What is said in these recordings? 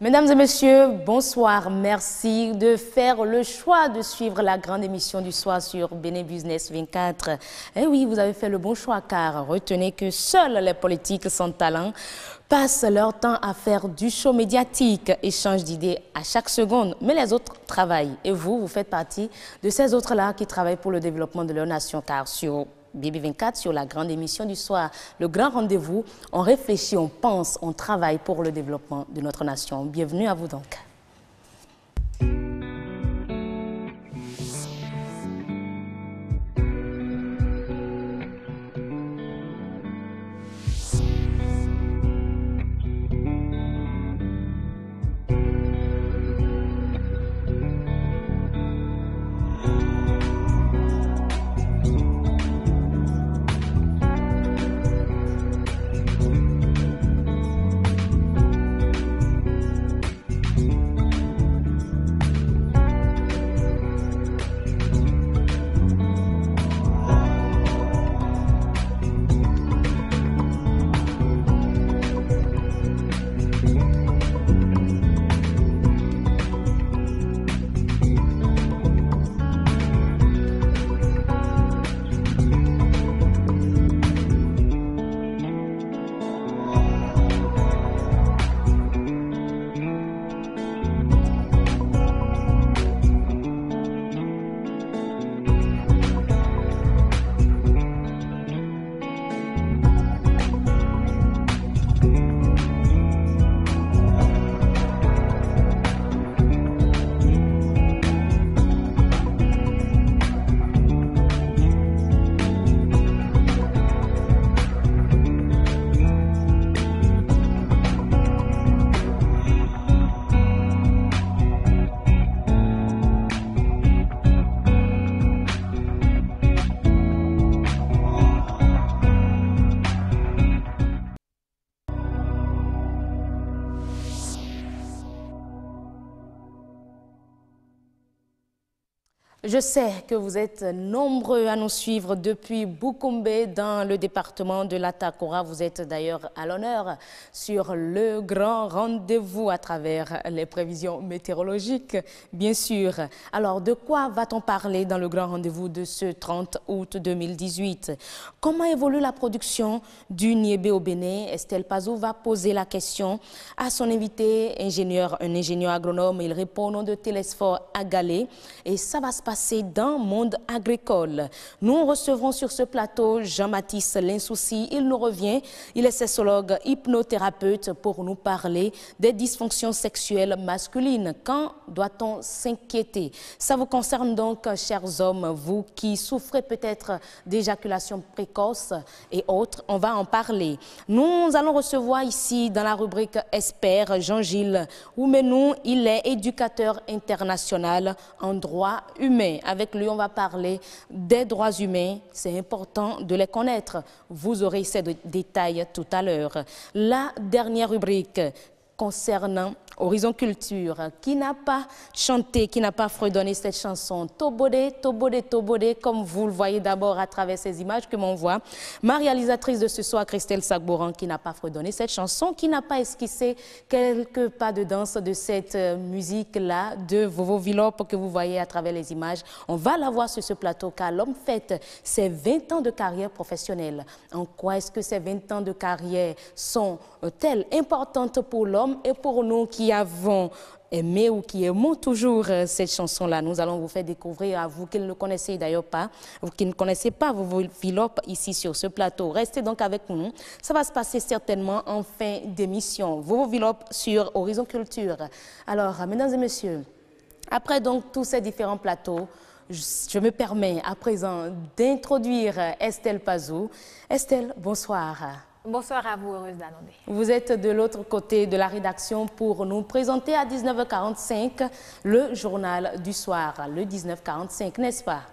Mesdames et messieurs, bonsoir. Merci de faire le choix de suivre la grande émission du soir sur Béné Business 24. Eh oui, vous avez fait le bon choix car retenez que seuls les politiques sans talent passent leur temps à faire du show médiatique, échangent d'idées à chaque seconde, mais les autres travaillent. Et vous, vous faites partie de ces autres-là qui travaillent pour le développement de leur nation car sur BB24 sur la grande émission du soir, le grand rendez-vous. On réfléchit, on pense, on travaille pour le développement de notre nation. Bienvenue à vous donc. Je sais que vous êtes nombreux à nous suivre depuis Boukoumbe dans le département de l'Atakora. Vous êtes d'ailleurs à l'honneur sur le grand rendez-vous à travers les prévisions météorologiques, bien sûr. Alors, de quoi va-t-on parler dans le grand rendez-vous de ce 30 août 2018 Comment évolue la production du Niébé au Bénin? Estelle Pazou va poser la question? À son invité, ingénieur, un ingénieur agronome. Il répond au nom de Télésphore Agalé et ça va se passer dans le monde agricole. Nous recevrons sur ce plateau Jean-Baptiste Linsouci. Il nous revient. Il est sexologue, hypnothérapeute pour nous parler des dysfonctions sexuelles masculines. Quand doit-on s'inquiéter? Ça vous concerne donc, chers hommes, vous qui souffrez peut-être d'éjaculation précoce et autres. On va en parler. Nous allons recevoir ici, dans la rubrique Espère, Jean-Gilles Oumenou. Il est éducateur international en droit humain. Avec lui, on va parler des droits humains. C'est important de les connaître. Vous aurez ces détails tout à l'heure. La dernière rubrique concernant Horizon Culture, qui n'a pas chanté, qui n'a pas fredonné cette chanson Tobodé, Tobodé, Tobodé, comme vous le voyez d'abord à travers ces images que l'on voit. Ma réalisatrice de ce soir, Christelle Sagbouran, qui n'a pas fredonné cette chanson, qui n'a pas esquissé quelques pas de danse de cette euh, musique-là, de Vovo Villop que vous voyez à travers les images. On va la voir sur ce plateau car l'homme fête ses 20 ans de carrière professionnelle. En quoi est-ce que ces 20 ans de carrière sont euh, importantes pour l'homme? Et pour nous qui avons aimé ou qui aimons toujours euh, cette chanson-là. Nous allons vous faire découvrir à vous qui ne le connaissez d'ailleurs pas, vous qui ne connaissez pas vos Philopes ici sur ce plateau. Restez donc avec nous. Ça va se passer certainement en fin d'émission. Vos Philopes sur Horizon Culture. Alors, mesdames et messieurs, après donc tous ces différents plateaux, je me permets à présent d'introduire Estelle Pazou. Estelle, bonsoir. Bonsoir à vous, heureuse d'annoncer. Vous êtes de l'autre côté de la rédaction pour nous présenter à 19h45 le journal du soir, le 19h45, n'est-ce pas?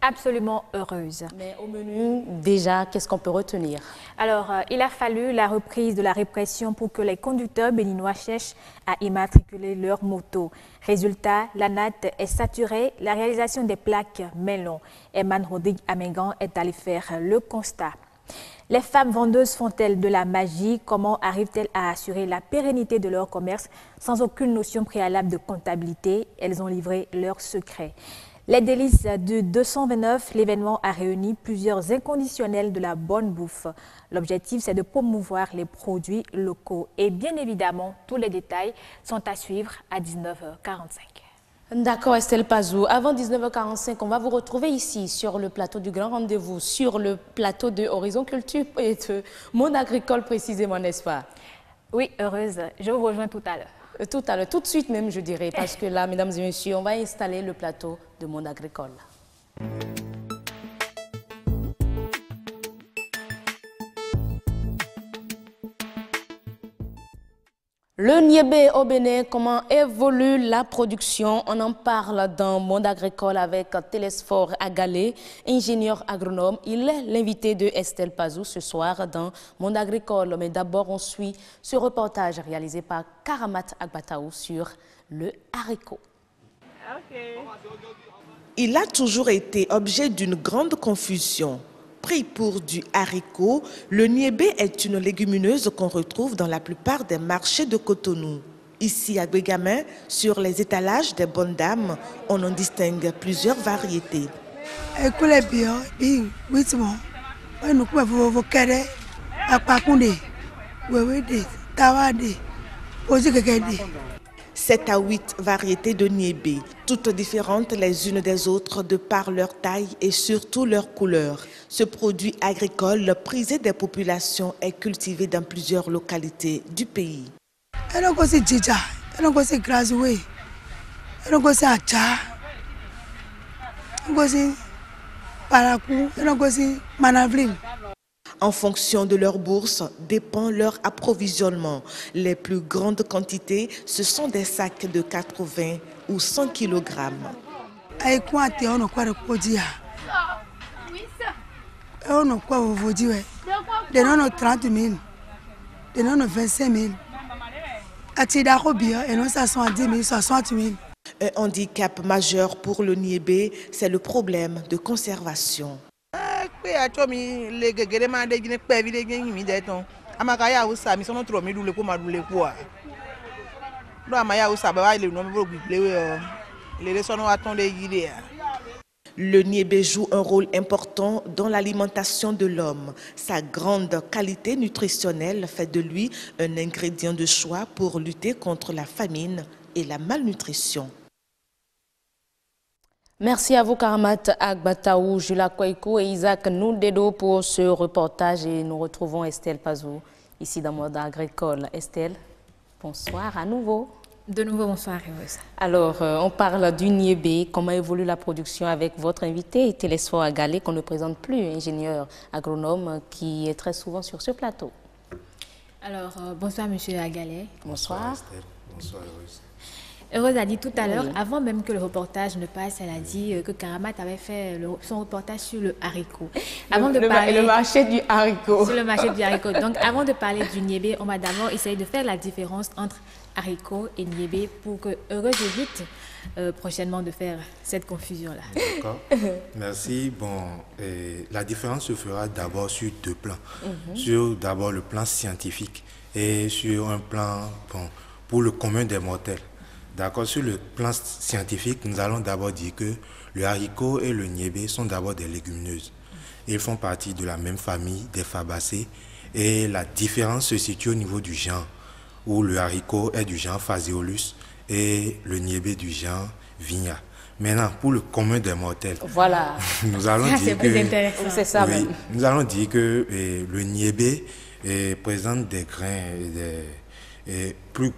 Absolument heureuse. Mais au menu, déjà, qu'est-ce qu'on peut retenir? Alors, euh, il a fallu la reprise de la répression pour que les conducteurs béninois cherchent à immatriculer leur moto. Résultat, la natte est saturée, la réalisation des plaques Melon. Eman Rodrigue Amégan est allé faire le constat. Les femmes vendeuses font-elles de la magie? Comment arrivent-elles à assurer la pérennité de leur commerce sans aucune notion préalable de comptabilité? Elles ont livré leurs secrets. Les délices du 229, l'événement a réuni plusieurs inconditionnels de la bonne bouffe. L'objectif, c'est de promouvoir les produits locaux. Et bien évidemment, tous les détails sont à suivre à 19h45. D'accord, Estelle Pazou. Avant 19h45, on va vous retrouver ici sur le plateau du Grand Rendez-vous, sur le plateau de Horizon Culture et de Monde Agricole précisément, n'est-ce pas? Oui, heureuse. Je vous rejoins tout à l'heure. Euh, tout à l'heure, tout de suite même, je dirais, parce que là, mesdames et messieurs, on va installer le plateau de Monde Agricole. Le Niébé au Bénin, comment évolue la production? On en parle dans Monde Agricole avec Télésphore Agalé, ingénieur agronome. Il est l'invité de Estelle Pazou ce soir dans Monde Agricole. Mais d'abord, on suit ce reportage réalisé par Karamat Agbataou sur le haricot. Il a toujours été objet d'une grande confusion pris pour du haricot, le niébé est une légumineuse qu'on retrouve dans la plupart des marchés de Cotonou. Ici à Bégamin, sur les étalages des bonnes dames, on en distingue plusieurs variétés. Sept à huit variétés de niébé, toutes différentes les unes des autres de par leur taille et surtout leur couleur. Ce produit agricole prisé des populations est cultivé dans plusieurs localités du pays. En fonction de leur bourse dépend leur approvisionnement. Les plus grandes quantités, ce sont des sacs de 80 ou 100 kg. On quoi vous dire De non 30 000, de non 25 000. Et non 70 000, 60 000. Un handicap majeur pour le niébé, c'est le problème de conservation. A le niébé joue un rôle important dans l'alimentation de l'homme. Sa grande qualité nutritionnelle fait de lui un ingrédient de choix pour lutter contre la famine et la malnutrition. Merci à vous, Karamat Agbataou, Julia Kouaikou et Isaac Noudédo pour ce reportage et nous retrouvons Estelle Pazou ici dans Mode Agricole. Estelle, bonsoir à nouveau. De nouveau, bonsoir, Rose. Alors, euh, on parle du Niébé, comment évolue la production avec votre invité, Télésphore Agalé, qu'on ne présente plus, ingénieur agronome, qui est très souvent sur ce plateau. Alors, euh, bonsoir, monsieur Agalé. Bonsoir. Bonsoir, Rose. Heureuse a dit tout à l'heure, avant même que le reportage ne passe, elle a dit euh, que Karamat avait fait son reportage sur le haricot. Avant le, de parler, le marché du haricot. Sur le marché du haricot. Donc, avant de parler du niébé, on va d'abord essayer de faire la différence entre haricot et niébé pour que Heureuse évite euh, prochainement de faire cette confusion-là. D'accord. Merci. Bon, la différence se fera d'abord sur deux plans. Mhm. Sur d'abord le plan scientifique et sur un plan bon, pour le commun des mortels. D'accord, sur le plan scientifique, nous allons d'abord dire que le haricot et le niébé sont d'abord des légumineuses. Ils font partie de la même famille des fabacées et la différence se situe au niveau du genre, où le haricot est du genre Phaseolus et le niébé du genre Vigna. Maintenant, pour le commun des mortels, voilà. nous allons dire que c'est ça nous allons dire que eh, le niébé eh, présente des grains, des, plus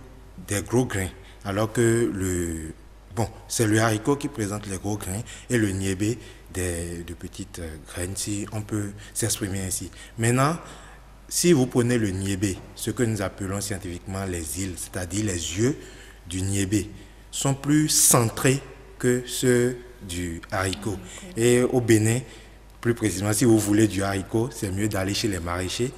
des gros grains alors que le, bon, c'est le haricot qui présente les gros grains et le niébé des, de petites euh, graines, si on peut s'exprimer ainsi. Maintenant, si vous prenez le niébé, ce que nous appelons scientifiquement les îles, c'est-à-dire les yeux du niébé, sont plus centrés que ceux du haricot. Et au Bénin, plus précisément, si vous voulez du haricot, c'est mieux d'aller chez les maraîchers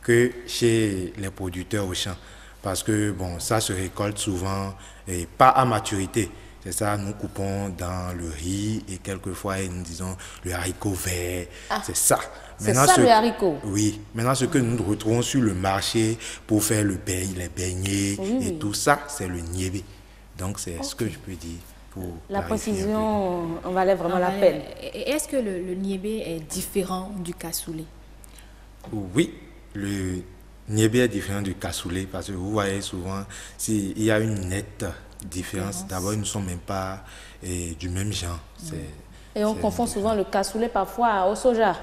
que chez les producteurs au champ parce que bon, ça se récolte souvent et pas à maturité. C'est ça, nous coupons dans le riz et quelquefois nous disons le haricot vert. Ah. c'est ça. C'est ça le haricot Oui. Maintenant, ce que nous retrouvons sur le marché pour faire le les beignets et tout ça, c'est le niébé. Donc, c'est ce que je peux dire. Pour la précision on valait vraiment la peine. Est-ce que le, le, niébé est différent du cassoulet? Oui, le niébé est différent du cassoulet parce que vous voyez souvent, s'il y a une nette différence, d'abord, ils ne sont même pas eh, du même genre. Et on confond souvent le cassoulet parfois au soja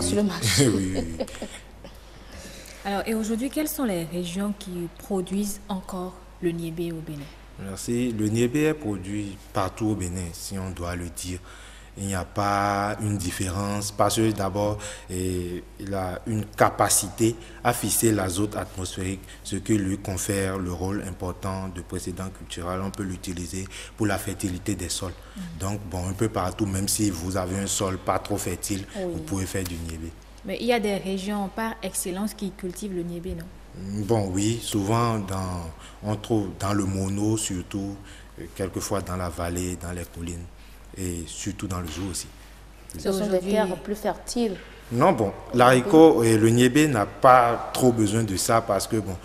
sur le marché. Alors, et aujourd'hui, quelles sont les régions qui produisent encore le niébé au Bénin? Merci. Le niébé est produit partout au Bénin, si on doit le dire. Il n'y a pas une différence parce que d'abord, il a une capacité à fixer l'azote atmosphérique, ce qui lui confère le rôle important de précédent culturel. On peut l'utiliser pour la fertilité des sols. Mm. Donc, bon, un peu partout, même si vous avez un sol pas trop fertile, vous pouvez faire du niébé. Mais il y a des régions par excellence qui cultivent le niébé, non? Bon, oui, souvent dans, on trouve dans le mono, surtout, euh, quelquefois dans la vallée, dans les collines, et surtout dans le jour aussi. Ce sont des terres plus fertiles. Non, bon, l'haricot et le niébé n'a pas trop besoin de ça parce que, bon,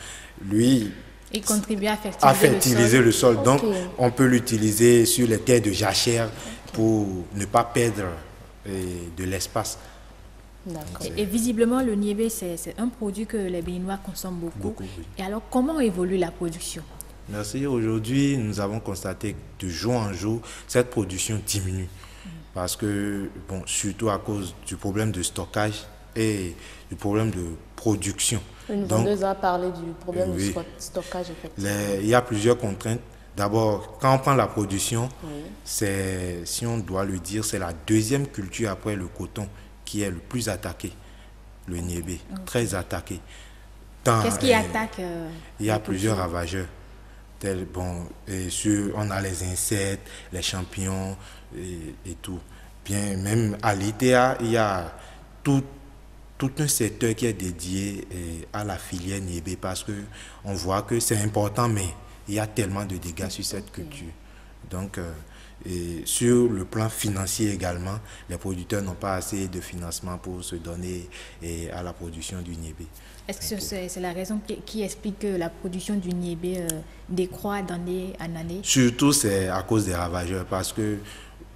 lui, il contribue à fertiliser, le sol. Donc, on peut l'utiliser sur les terres de jachère pour ne pas perdre euh, de l'espace. Et, visiblement, le niébé, c'est un produit que les Béninois consomment beaucoup. Et alors, comment évolue la production? Merci. Aujourd'hui, nous avons constaté que de jour en jour, cette production diminue. Parce que, bon, surtout à cause du problème de stockage et du problème de production. Une vendeuse a parlé du problème de stockage, il y a plusieurs contraintes. D'abord, quand on prend la production, c'est, si on doit le dire, c'est la deuxième culture après le coton qui est le plus attaqué, le niébé, très attaqué. Qu'est-ce qui attaque euh, Il y a plusieurs ravageurs. Bon, et sur, on a les insectes, les champignons et, tout. Bien, même à l'ITA, il y a tout, tout un secteur qui est dédié eh, à la filière niébé parce que on voit que c'est important, mais il y a tellement de dégâts sur cette culture. Donc, euh, et sur le plan financier également, les producteurs n'ont pas assez de financement pour se donner à la production du niébé. Est-ce que c'est la raison qui, explique que la production du niébé euh, décroît d'année en année? Surtout, c'est à cause des ravageurs. Parce que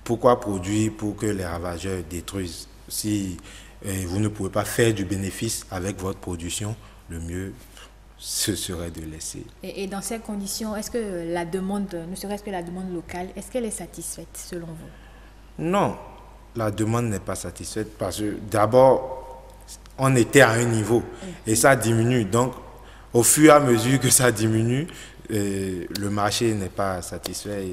pourquoi produire pour que les ravageurs détruisent? Si euh, vous ne pouvez pas faire du bénéfice avec votre production, le mieux, ce serait de laisser. Et, dans ces conditions, est-ce que la demande, ne serait-ce que la demande locale, est-ce qu'elle est satisfaite selon vous? Non, la demande n'est pas satisfaite parce que d'abord, on était à un niveau et ça diminue. Donc, au fur et à mesure que ça diminue, euh, le marché n'est pas satisfait.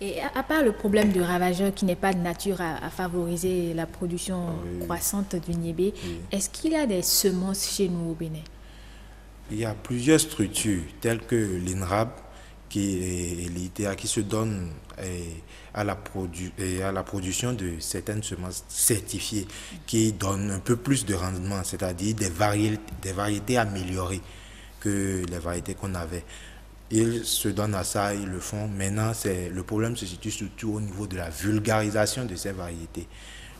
Et, à, part le problème de ravageur qui n'est pas de nature à, favoriser la production croissante du niébé, est-ce qu'il y a des semences chez nous au Bénin? Il y a plusieurs structures telles que l'INRAB qui est l'ITA qui se donne eh, à la, eh, à la production de certaines semences certifiées qui donnent un peu plus de rendement, c'est-à-dire des, variétés, des variétés améliorées que les variétés qu'on avait. Ils se donnent à ça, ils le font. Maintenant, le problème se situe surtout au niveau de la vulgarisation de ces variétés.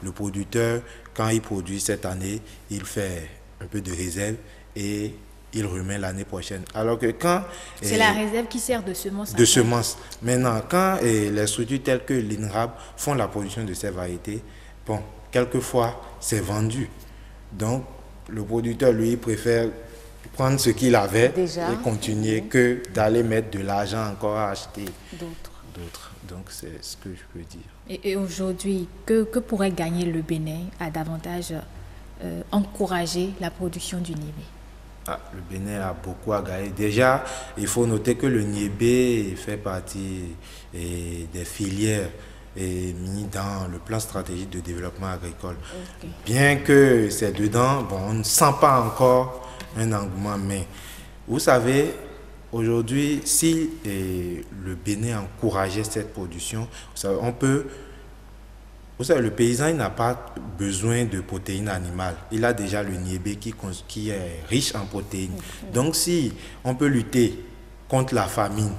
Le producteur, quand il produit cette année, il fait un peu de réserve et il remet l'année prochaine. Alors que quand... C'est la réserve qui sert de semence. De semence. Maintenant, quand les structures telles que l'INRAB font la production de ces variétés, bon, quelquefois, c'est vendu. Donc, le producteur, lui, préfère prendre ce qu'il avait et continuer que d'aller mettre de l'argent encore à acheter d'autres. Donc, c'est ce que je peux dire. Et, aujourd'hui, que, que, pourrait gagner le Bénin à davantage euh, encourager la production du niébé? Ah, le Bénin a beaucoup à gagner. Déjà, il faut noter que le niébé fait partie des filières et mis dans le plan stratégique de développement agricole. Bien que c'est dedans, bon, on ne sent pas encore un engouement, mais vous savez, aujourd'hui, si le Bénin encourageait cette production, on peut vous savez, le paysan n'a pas besoin de protéines animales. Il a déjà le niébé qui, qui est riche en protéines. Donc si on peut lutter contre la famine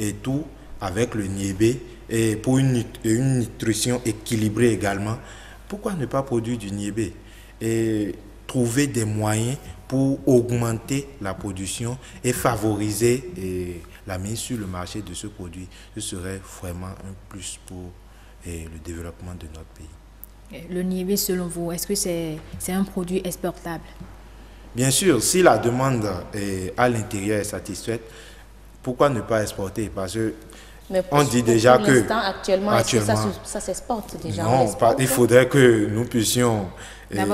et tout avec le niébé et pour une, une nutrition équilibrée également, pourquoi ne pas produire du niébé et trouver des moyens pour augmenter la production et favoriser et la mise sur le marché de ce produit? Ce serait vraiment un plus pour et le développement de notre pays. Le niébé, selon vous, est-ce que c'est un produit exportable? Bien sûr, si la demande est, à l'intérieur est satisfaite, pourquoi ne pas exporter? Parce que on dit déjà que actuellement, actuellement ça, ça s'exporte déjà? Non, il faudrait que nous puissions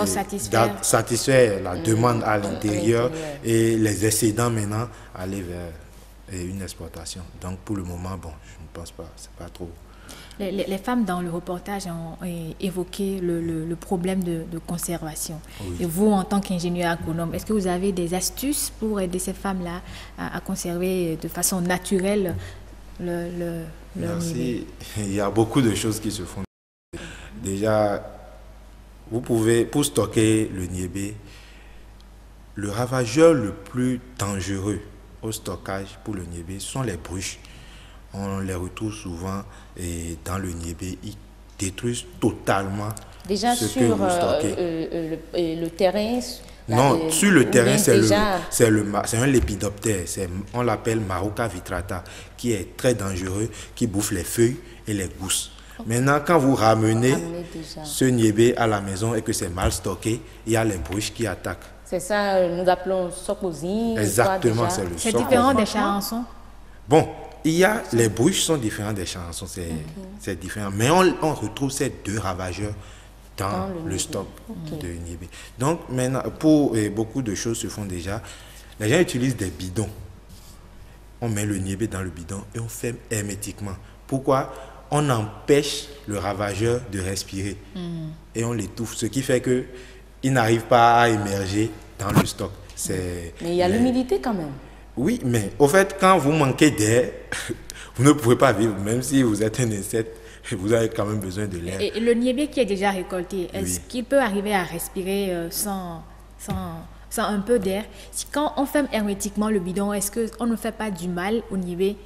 satisfaire. satisfaire. la demande à l'intérieur et les excédents maintenant aller vers une exportation. Donc pour le moment, bon, je ne pense pas, c'est pas trop les, femmes dans le reportage ont évoqué le, problème de, conservation. Et vous, en tant qu'ingénieur agronome, est-ce que vous avez des astuces pour aider ces femmes-là à, conserver de façon naturelle le, le, Merci. Il y a beaucoup de choses qui se font. Déjà, vous pouvez, pour stocker le niébé, le ravageur le plus dangereux au stockage pour le niébé sont les bruches on les retrouve souvent et dans le niébé. Ils détruisent totalement Déjà ce sur que vous euh, euh, le, le, terrain non, sur le terrain, c'est le, c'est un lépidoptère. On l'appelle Maruca vitrata, qui est très dangereux, qui bouffe les feuilles et les gousses. Maintenant, quand vous ramenez ce niébé à la maison et que c'est mal stocké, il y a les bruches qui attaquent. C'est ça, nous appelons socosine. Exactement, c'est le C'est différent des charançons Bon, il y a, les bruches sont différents des chansons, c'est différent. Mais on, retrouve ces deux ravageurs dans, le, stock de Niébé. Donc maintenant, pour beaucoup de choses se font déjà. Les gens utilisent des bidons. On met le Niébé dans le bidon et on ferme hermétiquement. Pourquoi? On empêche le ravageur de respirer mm. et on l'étouffe, ce qui fait que il n'arrive pas à émerger dans le stock. Mais il y a l'humidité quand même. Oui, mais au fait, quand vous manquez d'air, vous ne pouvez pas vivre, même si vous êtes un insecte, vous avez quand même besoin de l'air. Et le niébé qui est déjà récolté, est-ce qu'il peut arriver à respirer euh, sans, sans, sans un peu d'air? Quand on ferme hermétiquement le bidon, est-ce qu'on ne fait pas du mal au niébé?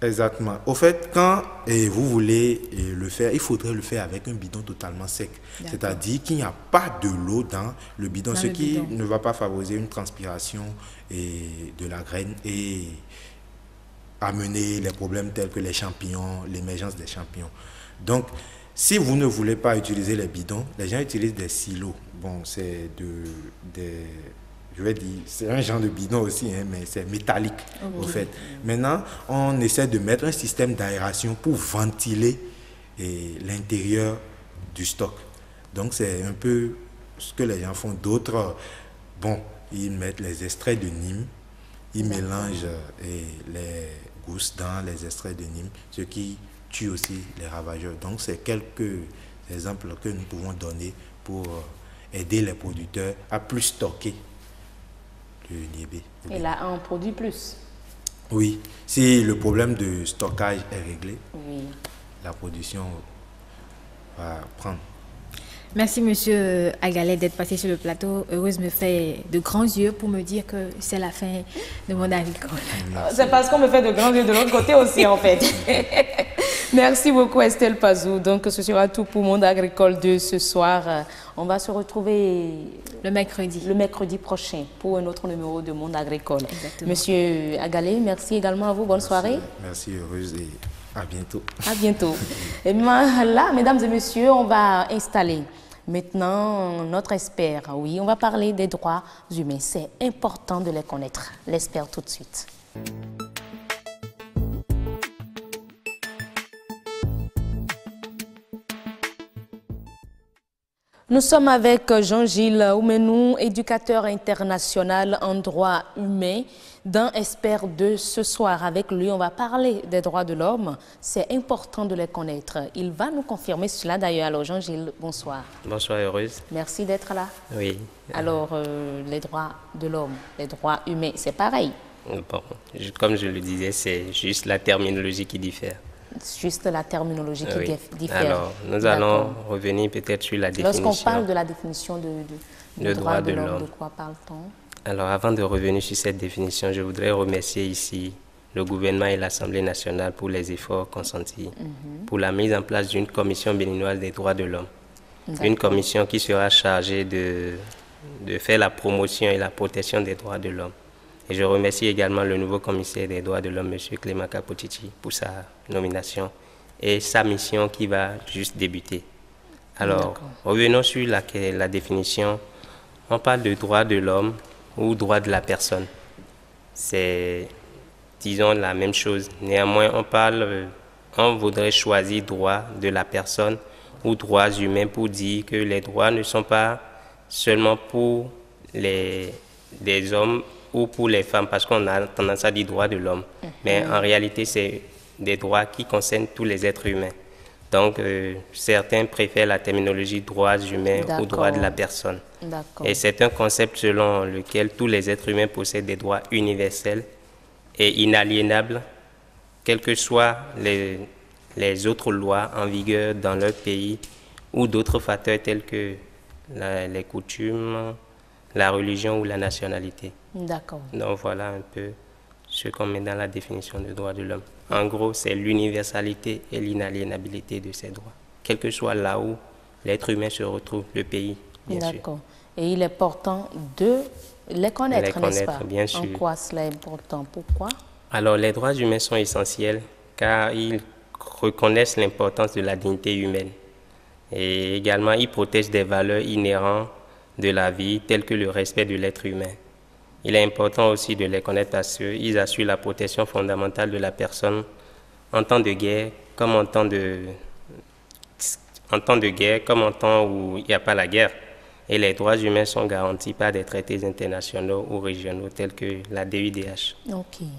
Exactement. Au fait, quand vous voulez le faire, il faudrait le faire avec un bidon totalement sec. C'est-à-dire qu'il n'y a pas de l'eau dans le bidon, ce qui ne va pas favoriser une transpiration et de la graine et amener les problèmes tels que les champignons, l'émergence des champignons. Donc, si vous ne voulez pas utiliser les bidons, les gens utilisent des silos. Bon, c'est de, des je vais dire, c'est un genre de bidon aussi, hein, mais c'est métallique au fait. Maintenant, on essaie de mettre un système d'aération pour ventiler l'intérieur du stock. Donc c'est un peu ce que les gens font. D'autres, bon, ils mettent les extraits de Nîmes, ils mélangent et les gousses dans les extraits de Nîmes, ce qui tue aussi les ravageurs. Donc c'est quelques exemples que nous pouvons donner pour aider les producteurs à plus stocker et là, on produit plus. Oui, si le problème de stockage est réglé, la production va prendre. Merci Monsieur Agalet d'être passé sur le plateau. Heureuse me fait de grands yeux pour me dire que c'est la fin de mon agricole. C'est parce qu'on me fait de grands yeux de l'autre côté aussi en fait. Merci beaucoup Estelle Pazou. Donc ce sera tout pour Monde Agricole de ce soir. On va se retrouver le mercredi. Le mercredi prochain pour un autre numéro de Monde Agricole. Monsieur Agalé, merci également à vous. Bonne soirée. Merci, heureuse et à bientôt. À bientôt. et là, mesdames et messieurs, on va installer maintenant notre expert. Oui, on va parler des droits humains. C'est important de les connaître. L'expert tout de suite. Nous sommes avec Jean-Gilles Oumenou, éducateur international en droit humain, d'un expert de ce soir. Avec lui, on va parler des droits de l'homme. C'est important de les connaître. Il va nous confirmer cela d'ailleurs. Alors Jean-Gilles, bonsoir. Bonsoir, heureuse. Merci d'être là. Oui. Alors, euh, les droits de l'homme, les droits humains, c'est pareil. Bon, comme je le disais, c'est juste la terminologie qui diffère juste la terminologie qui diffère. Alors, nous allons revenir peut-être sur la définition. Lorsqu'on parle de la définition de, de, droit, de l'homme, de quoi parle-t-on? Alors, avant de revenir sur cette définition, je voudrais remercier ici le gouvernement et l'Assemblée nationale pour les efforts consentis mhm. pour la mise en place d'une commission béninoise des droits de l'homme. Une commission qui sera chargée de, de faire la promotion et la protection des droits de l'homme. Et je remercie également le nouveau commissaire des droits de l'homme, M. Clément Capotiti, pour sa nomination et sa mission qui va juste débuter. Alors, revenons sur la, la définition. On parle de droit de l'homme ou droit de la personne. C'est, disons, la même chose. Néanmoins, on parle, euh, on voudrait choisir droit de la personne ou droits humains pour dire que les droits ne sont pas seulement pour les, les hommes ou pour les femmes, parce qu'on a tendance à dire droits de l'homme. Mhm. Mais en réalité, c'est des droits qui concernent tous les êtres humains. Donc, euh, certains préfèrent la terminologie droits humains ou droits de la personne. Et c'est un concept selon lequel tous les êtres humains possèdent des droits universels et inaliénables, quelles que soient les, les autres lois en vigueur dans leur pays ou d'autres facteurs tels que les coutumes, la religion ou la nationalité. D'accord. Donc voilà un peu ce qu'on met dans la définition de droit de l'homme. En gros, c'est l'universalité et l'inaliénabilité de ces droits, quel que soit là où l'être humain se retrouve, le pays. D'accord. Et il est important de les connaître, n'est-ce pas? bien sûr. En quoi cela est important? Pourquoi? Alors, les droits humains sont essentiels car ils reconnaissent l'importance de la dignité humaine. Et également, ils protègent des valeurs inhérentes de la vie, telles que le respect de l'être humain. Il est important aussi de les connaître parce qu'ils assurent la protection fondamentale de la personne en temps de guerre comme en temps de, en temps de guerre comme en temps où il n'y a pas la guerre. Et les droits humains sont garantis par des traités internationaux ou régionaux tels que la DUDH,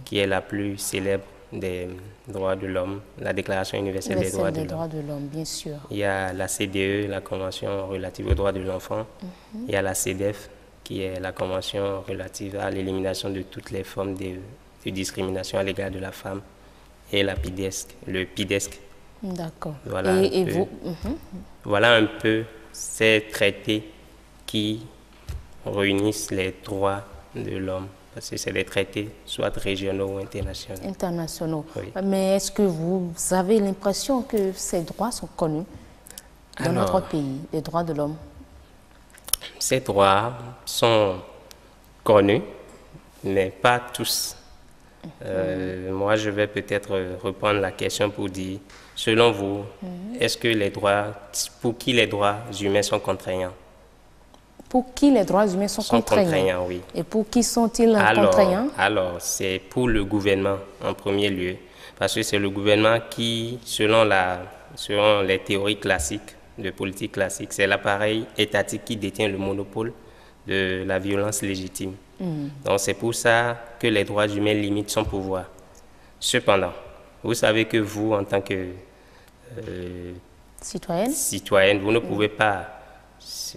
qui est la plus célèbre des droits de l'homme, la Déclaration universelle des droits, de l'homme. bien sûr. Il y a la CDE, la Convention relative aux droits de l'enfant. Mhm. Il y a la CEDEF, qui est la Convention relative à l'élimination de toutes les formes de, discrimination à l'égard de la femme. Et la PIDESC, le PIDESC. D'accord. Voilà, et, vous mhm. Voilà un peu ces traités qui réunissent les droits de l'homme parce que c'est des traités, soit régionaux ou internationaux. Internationaux. Mais est-ce que vous avez l'impression que ces droits sont connus dans notre pays, les droits de l'homme? Ces droits sont connus, mais pas tous. Euh, moi, je vais peut-être reprendre la question pour dire, selon vous, mhm. est-ce que les droits, pour qui les droits humains sont contraignants? Pour qui les droits humains sont, contraignants, oui. Et pour qui sont-ils contraignants? Alors, c'est pour le gouvernement en premier lieu, parce que c'est le gouvernement qui, selon, la, selon les théories classiques de politique classique, c'est l'appareil étatique qui détient le monopole de la violence légitime. Hmm. Donc c'est pour ça que les droits humains limitent son pouvoir. Cependant, vous savez que vous, en tant que euh, citoyenne, citoyenne, vous ne pouvez pas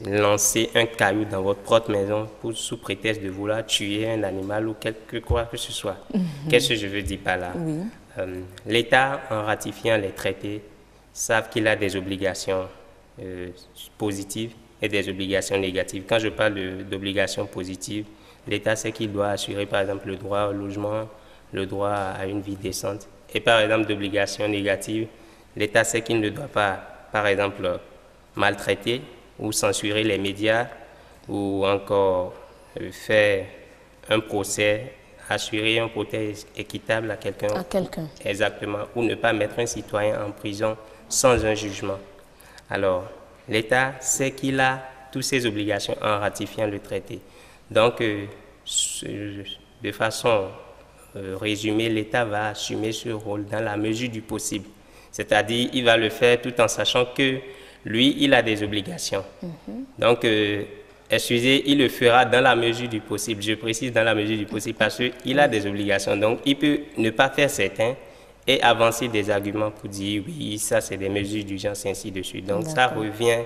lancer un caillou dans votre propre maison pour, sous prétexte de vouloir tuer un animal ou quelque quoi que ce soit. Mhm. Qu'est-ce que je veux dire par là? Euh, L'État, en ratifiant les traités, savent qu'il a des obligations euh, positives et des obligations négatives. Quand je parle d'obligations positives, l'État sait qu'il doit assurer par exemple le droit au logement, le droit à une vie décente. Et par exemple d'obligations négatives, l'État sait qu'il ne doit pas, par exemple, maltraiter ou censurer les médias ou encore faire un procès, assurer un procès équitable à quelqu'un. À quelqu'un. Exactement. Ou ne pas mettre un citoyen en prison sans un jugement. Alors, l'État sait qu'il a toutes ses obligations en ratifiant le traité. Donc, euh, de façon euh, résumée, l'État va assumer ce rôle dans la mesure du possible. C'est-à-dire, il va le faire tout en sachant que lui, il a des obligations. Donc, euh, excusez, il le fera dans la mesure du possible. Je précise dans la mesure du possible parce qu'il a des obligations. Donc, il peut ne pas faire certains et avancer des arguments pour dire oui, ça c'est des mesures d'urgence, ainsi de suite. Donc, ça revient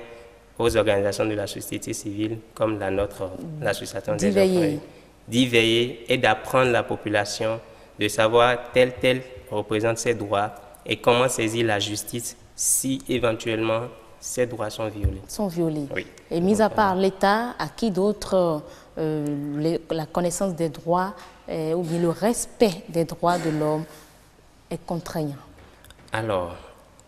aux organisations de la société civile comme la nôtre, l'association des enfants, d'y veiller et d'apprendre la population de savoir tel tel représente ses droits et comment saisir la justice si éventuellement ces droits sont violés. Sont violés. Et mis à part l'État, à qui d'autre la connaissance des droits ou bien le respect des droits de l'homme est contraignant Alors,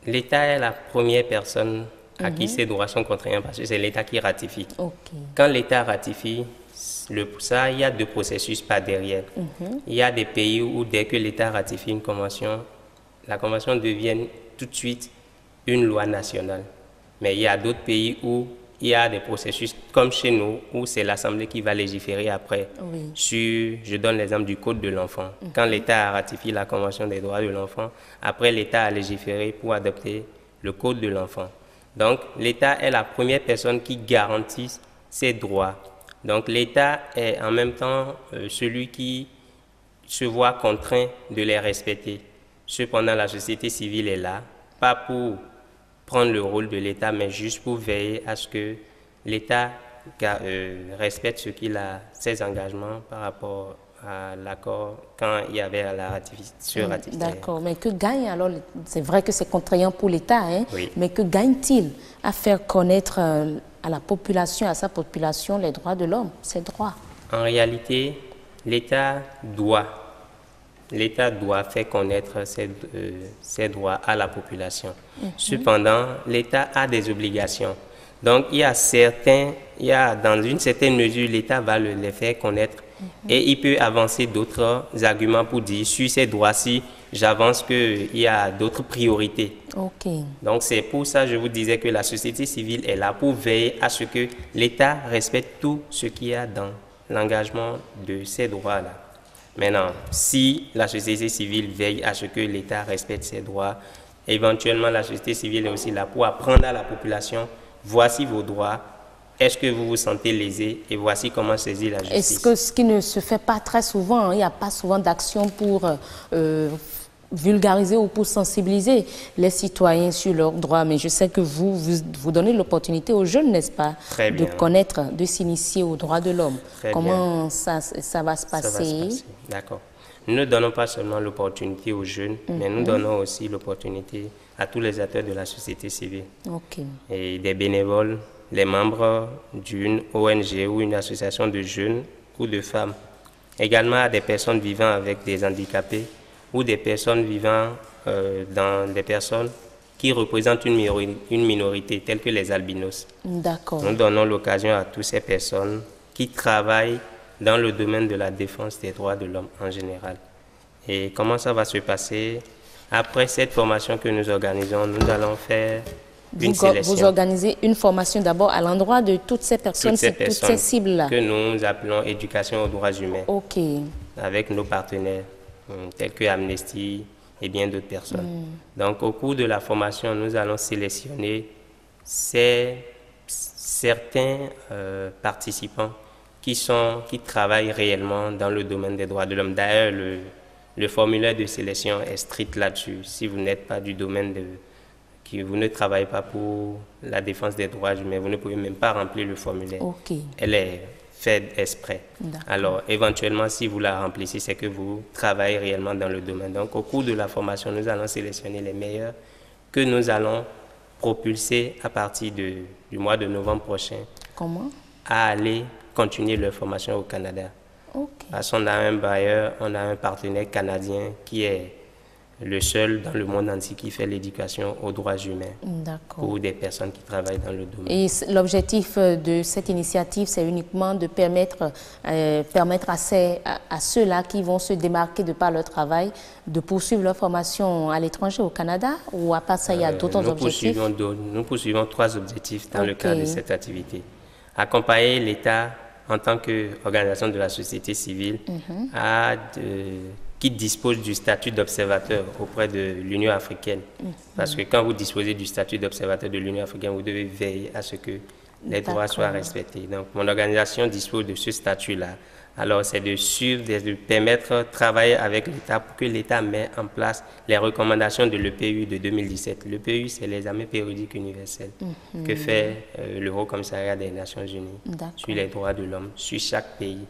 l'État est la première personne à qui mhm. ces droits sont contraignants parce que c'est l'État qui ratifie. Quand l'État ratifie, le, ça, il y a deux processus pas derrière. Mhm. Il y a des pays où dès que l'État ratifie une convention, la convention devient tout de suite une loi nationale. Mais il y a d'autres pays où il y a des processus comme chez nous où c'est l'Assemblée qui va légiférer après. Sur, je donne l'exemple du Code de l'enfant. Mhm. Quand l'État a ratifié la Convention des droits de l'enfant, après l'État a légiféré pour adopter le Code de l'enfant. Donc l'État est la première personne qui garantit ses droits. Donc l'État est en même temps euh, celui qui se voit contraint de les respecter. Cependant, la société civile est là, pas pour prendre le rôle de l'État, mais juste pour veiller à ce que l'État euh, respecte ce qu'il a, ses engagements par rapport à l'accord quand il y avait la ratification. Mm, d'accord, mais que gagne alors C'est vrai que c'est contraignant pour l'État, hein, mais que gagne-t-il à faire connaître euh, à la population, à sa population, les droits de l'homme, ses droits? En réalité, l'État doit l'État doit faire connaître ses, euh, droits à la population. Mhm. Cependant, l'État a des obligations. Donc, il y a certains, il y a, dans une certaine mesure, l'État va le, les faire connaître mhm. et il peut avancer d'autres arguments pour dire, sur ces droits-ci, j'avance qu'il y a d'autres priorités. Donc, c'est pour ça que je vous disais que la société civile est là pour veiller à ce que l'État respecte tout ce qu'il y a dans l'engagement de ces droits-là. Maintenant, si la société civile veille à ce que l'État respecte ses droits, éventuellement la société civile est aussi là pour apprendre à la population, voici vos droits, est-ce que vous vous sentez lésé et voici comment saisir la justice? Est-ce que ce qui ne se fait pas très souvent, il n'y a pas souvent d'action pour euh, vulgariser ou pour sensibiliser les citoyens sur leurs droits. Mais je sais que vous, vous, donnez l'opportunité aux jeunes, n'est-ce pas, de connaître, de s'initier aux droits de l'homme. Comment ça, ça, va se passer, D'accord. Nous ne donnons pas seulement l'opportunité aux jeunes, mais nous mhm. donnons aussi l'opportunité à tous les acteurs de la société civile. Et des bénévoles, les membres d'une ONG ou une association de jeunes ou de femmes. Également à des personnes vivant avec des handicapés ou des personnes vivant euh, dans des personnes qui représentent une, une minorité, telles que les albinos. D'accord. Nous donnons l'occasion à toutes ces personnes qui travaillent dans le domaine de la défense des droits de l'homme en général. Et comment ça va se passer? Après cette formation que nous organisons, nous allons faire une vous, sélection. Vous organisez une formation d'abord à l'endroit de toutes ces personnes, toutes ces, toutes ces cibles-là Que nous appelons éducation aux droits humains. OK. Avec nos partenaires. Euh, tels que Amnesty et bien d'autres personnes. Mm. Donc au cours de la formation, nous allons sélectionner ces, certains euh, participants qui, sont, qui travaillent réellement dans le domaine des droits de l'homme. D'ailleurs, le, le, formulaire de sélection est strict là-dessus. Si vous n'êtes pas du domaine de... qui vous ne travaillez pas pour la défense des droits humains, vous ne pouvez même pas remplir le formulaire. Elle est fait exprès. Alors, éventuellement, si vous la remplissez, c'est que vous travaillez réellement dans le domaine. Donc, au cours de la formation, nous allons sélectionner les meilleurs que nous allons propulser à partir de, du mois de novembre prochain. Comment? À aller continuer leur formation au Canada. Parce qu'on a un bailleur, on a un partenaire canadien qui est le seul dans le monde entier qui fait l'éducation aux droits humains pour des personnes qui travaillent dans le domaine. Et l'objectif euh, de cette initiative, c'est uniquement de permettre, euh, permettre à, à, ceux-là qui vont se démarquer de par leur travail de poursuivre leur formation à l'étranger, au Canada, ou à part ça, il y a euh, d'autres objectifs? Nous poursuivons trois objectifs dans le cadre de cette activité. Accompagner l'État en tant qu'organisation de la société civile mhm. à de, qui dispose du statut d'observateur auprès de l'Union africaine. Parce que quand vous disposez du statut d'observateur de l'Union africaine, vous devez veiller à ce que les droits soient respectés. Donc, mon organisation dispose de ce statut-là. Alors, c'est de suivre, de permettre de travailler avec l'État pour que l'État mette en place les recommandations de l'EPU de 2017. L'EPU, c'est l'examen périodique universel mhm. que fait euh, le Haut Commissariat des Nations Unies sur les droits de l'homme, sur chaque pays.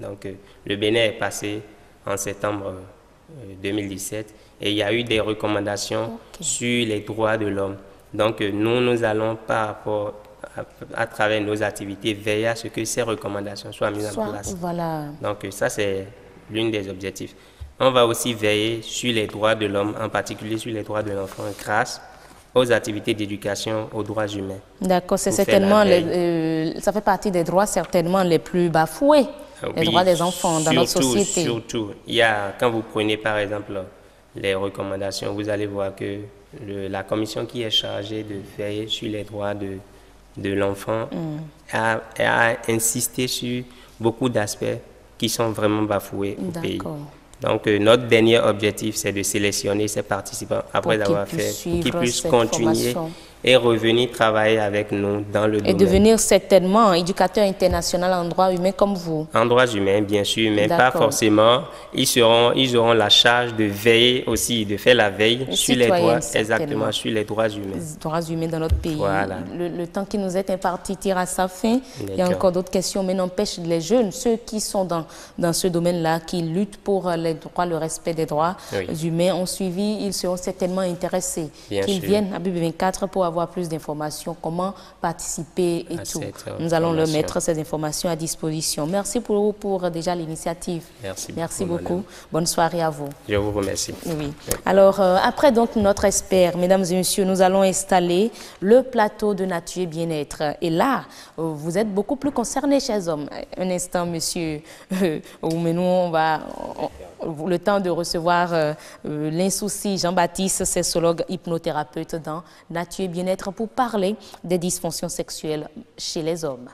Donc, euh, le Bénin est passé en septembre 2017 euh, et il y a eu des recommandations sur les droits de l'homme. Donc nous, nous allons par rapport à, travers nos activités, veiller à ce que ces recommandations soient mises en place. Voilà. Donc ça, c'est l'une des objectifs. On va aussi veiller sur les droits de l'homme, en particulier sur les droits de l'enfant, grâce aux activités d'éducation aux droits humains. D'accord, c'est certainement, euh, ça fait partie des droits certainement les plus bafoués, les droits des enfants dans notre société. Surtout, il y a, quand vous prenez par exemple les recommandations, vous allez voir que la commission qui est chargée de veiller sur les droits de, de l'enfant mm. a, a, insisté sur beaucoup d'aspects qui sont vraiment bafoués au pays. Donc, euh, notre dernier objectif, c'est de sélectionner ces participants après avoir fait, qu'ils puissent continuer et revenir travailler avec nous dans le domaine. Et devenir certainement éducateur international en droits humains comme vous. En droits humains, bien sûr, mais pas forcément. Ils, seront, ils auront la charge de veiller aussi, de faire la veille sur les droits, exactement, sur les droits humains. Les droits humains dans notre pays. Voilà. Le, temps qui nous est imparti tire à sa fin. Il y a encore d'autres questions, mais n'empêche les jeunes, ceux qui sont dans, dans ce domaine-là, qui luttent pour les droits, le respect des droits humains, ont suivi, ils seront certainement intéressés. Qu'ils viennent à BB24 pour avoir plus d'informations, comment participer et tout. Nous allons leur mettre ces informations à disposition. Merci pour, pour déjà l'initiative. Merci, Merci beaucoup. Bonne soirée à vous. Je vous remercie. Oui. Alors, euh, après donc notre expert, mesdames et messieurs, nous allons installer le plateau de nature et bien-être. Et là, euh, vous êtes beaucoup plus concernés, chers hommes. Un instant, monsieur, mais nous, on va le temps de recevoir euh, euh, l'insouci Jean-Baptiste, sexologue hypnothérapeute dans Nature et Pour parler des dysfonctions sexuelles chez les hommes.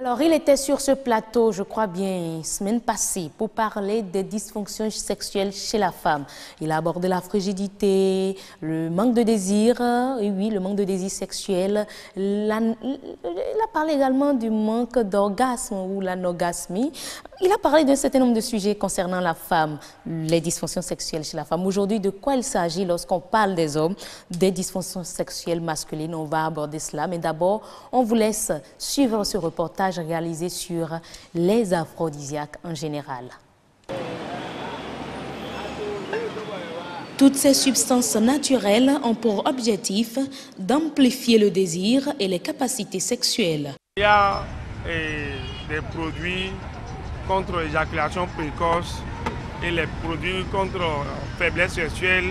Alors, il était sur ce plateau, je crois bien, semaine passée, pour parler des dysfonctions sexuelles chez la femme. Il a abordé la frigidité, le manque de désir, et oui, le manque de désir sexuel. il a parlé également du manque d'orgasme ou l'anogasmie. Il a parlé d'un certain nombre de sujets concernant la femme, les dysfonctions sexuelles chez la femme. Aujourd'hui, de quoi il s'agit lorsqu'on parle des hommes, des dysfonctions sexuelles masculines? On va aborder cela, mais d'abord, on vous laisse suivre ce reportage réalisé sur les aphrodisiaques en général. Toutes ces substances naturelles ont pour objectif d'amplifier le désir et les capacités sexuelles. Il y a eh, des produits contre l'éjaculation précoce et les produits contre faiblesse sexuelle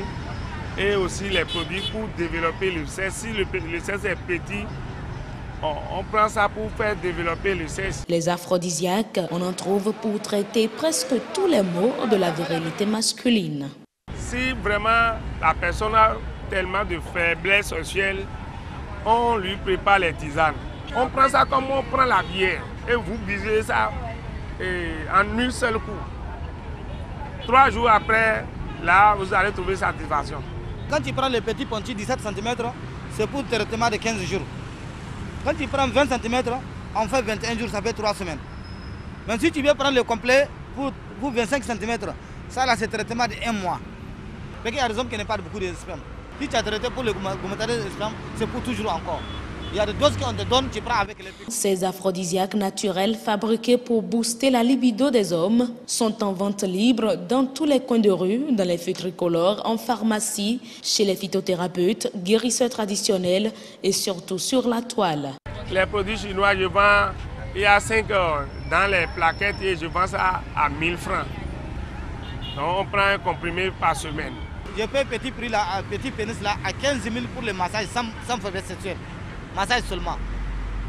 et aussi les produits pour développer le sexe. Si le, sexe est petit, on, prend ça pour faire développer le sexe. Les aphrodisiaques, on en trouve pour traiter presque tous les maux de la virilité masculine. Si vraiment la personne a tellement de faiblesse sexuelle, on lui prépare les tisanes. On prend ça comme on prend la bière et vous buvez ça en une seule coup. Trois jours après, là, vous allez trouver satisfaction. Quand tu prends le petit ponty 17 cm, c'est pour traitement de 15 jours. Quand tu prends 20 cm, on fait 21 jours, ça fait 3 semaines. Mais si tu veux prendre le complet pour, pour 25 cm, ça là c'est traitement de 1 mois. Parce qu'il y a des hommes qui n'ont pas beaucoup de sperme. Si tu as traité pour le de sperme, c'est pour toujours encore. Il y a des doses qu'on te donne, tu prends avec les Ces aphrodisiaques naturels fabriqués pour booster la libido des hommes sont en vente libre dans tous les coins de rue, dans les feux tricolores, en pharmacie, chez les phytothérapeutes, guérisseurs traditionnels et surtout sur la toile. Les produits chinois, je vends, il y a 5 heures dans les plaquettes et je vends ça à 1000 francs. Donc on prend un comprimé par semaine. Je paye petit prix là, petit pénis là, à 15 000 pour le massage sans, sans faiblesse sexuelle massage seulement.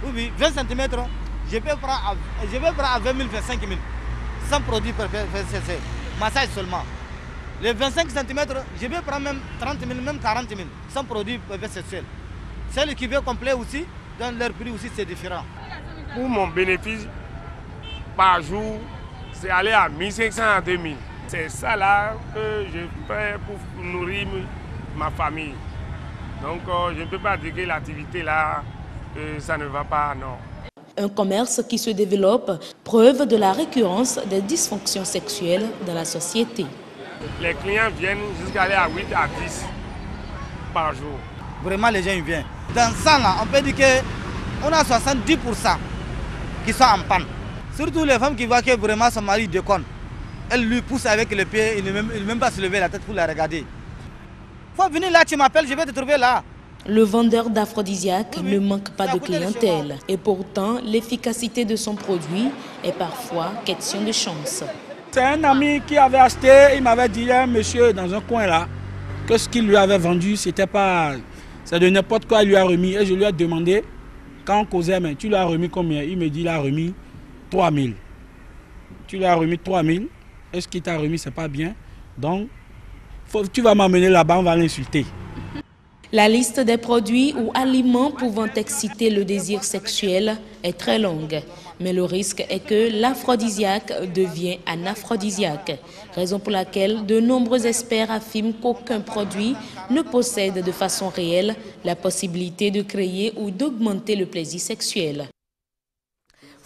Oui, 20 cm, je peux prendre à, je prendre à 20 000, 25 000, sans produit PCC, massage seulement. Les 25 cm, je vais prendre même 30 000, même 40 000, sans produit sexuel. Celle qui veut complet aussi, dans leur prix aussi, c'est différent. Pour mon bénéfice, par jour, c'est aller à 1500 à 2000. C'est ça là que je fais pour nourrir ma famille. Donc euh, je ne peux pas dire que l'activité là, ça ne va pas, non. Un commerce qui se développe, preuve de la récurrence des dysfonctions sexuelles dans la société. Les clients viennent jusqu'à aller à 8 à 10 par jour. Vraiment, les gens ils viennent. Dans ça, là, on peut dire qu'on a 70% qui sont en panne. Surtout les femmes qui voient que vraiment son mari déconne. elle lui pousse avec le pied, il ne même, même pas se lever la tête pour la regarder. Faut venir là, tu m'appelles, je vais te trouver là. Le vendeur d'aphrodisiaques ne manque pas de clientèle et pourtant l'efficacité de son produit est parfois question de chance. C'est un ami qui avait acheté, il m'avait dit, un monsieur dans un coin là, que ce qu'il lui avait vendu, c'était pas. C'est de n'importe quoi, il lui a remis. Et je lui ai demandé, quand on causait, mais tu lui as remis combien? Il me dit, il a remis 3000. Tu lui as remis 3000. Est-ce qu'il t'a remis, c'est pas bien. Donc, tu vas m'amener là-bas, on va l'insulter. La liste des produits ou aliments pouvant exciter le désir sexuel est très longue, mais le risque est que l'aphrodisiaque devient un aphrodisiaque, raison pour laquelle de nombreux experts affirment qu'aucun produit ne possède de façon réelle la possibilité de créer ou d'augmenter le plaisir sexuel.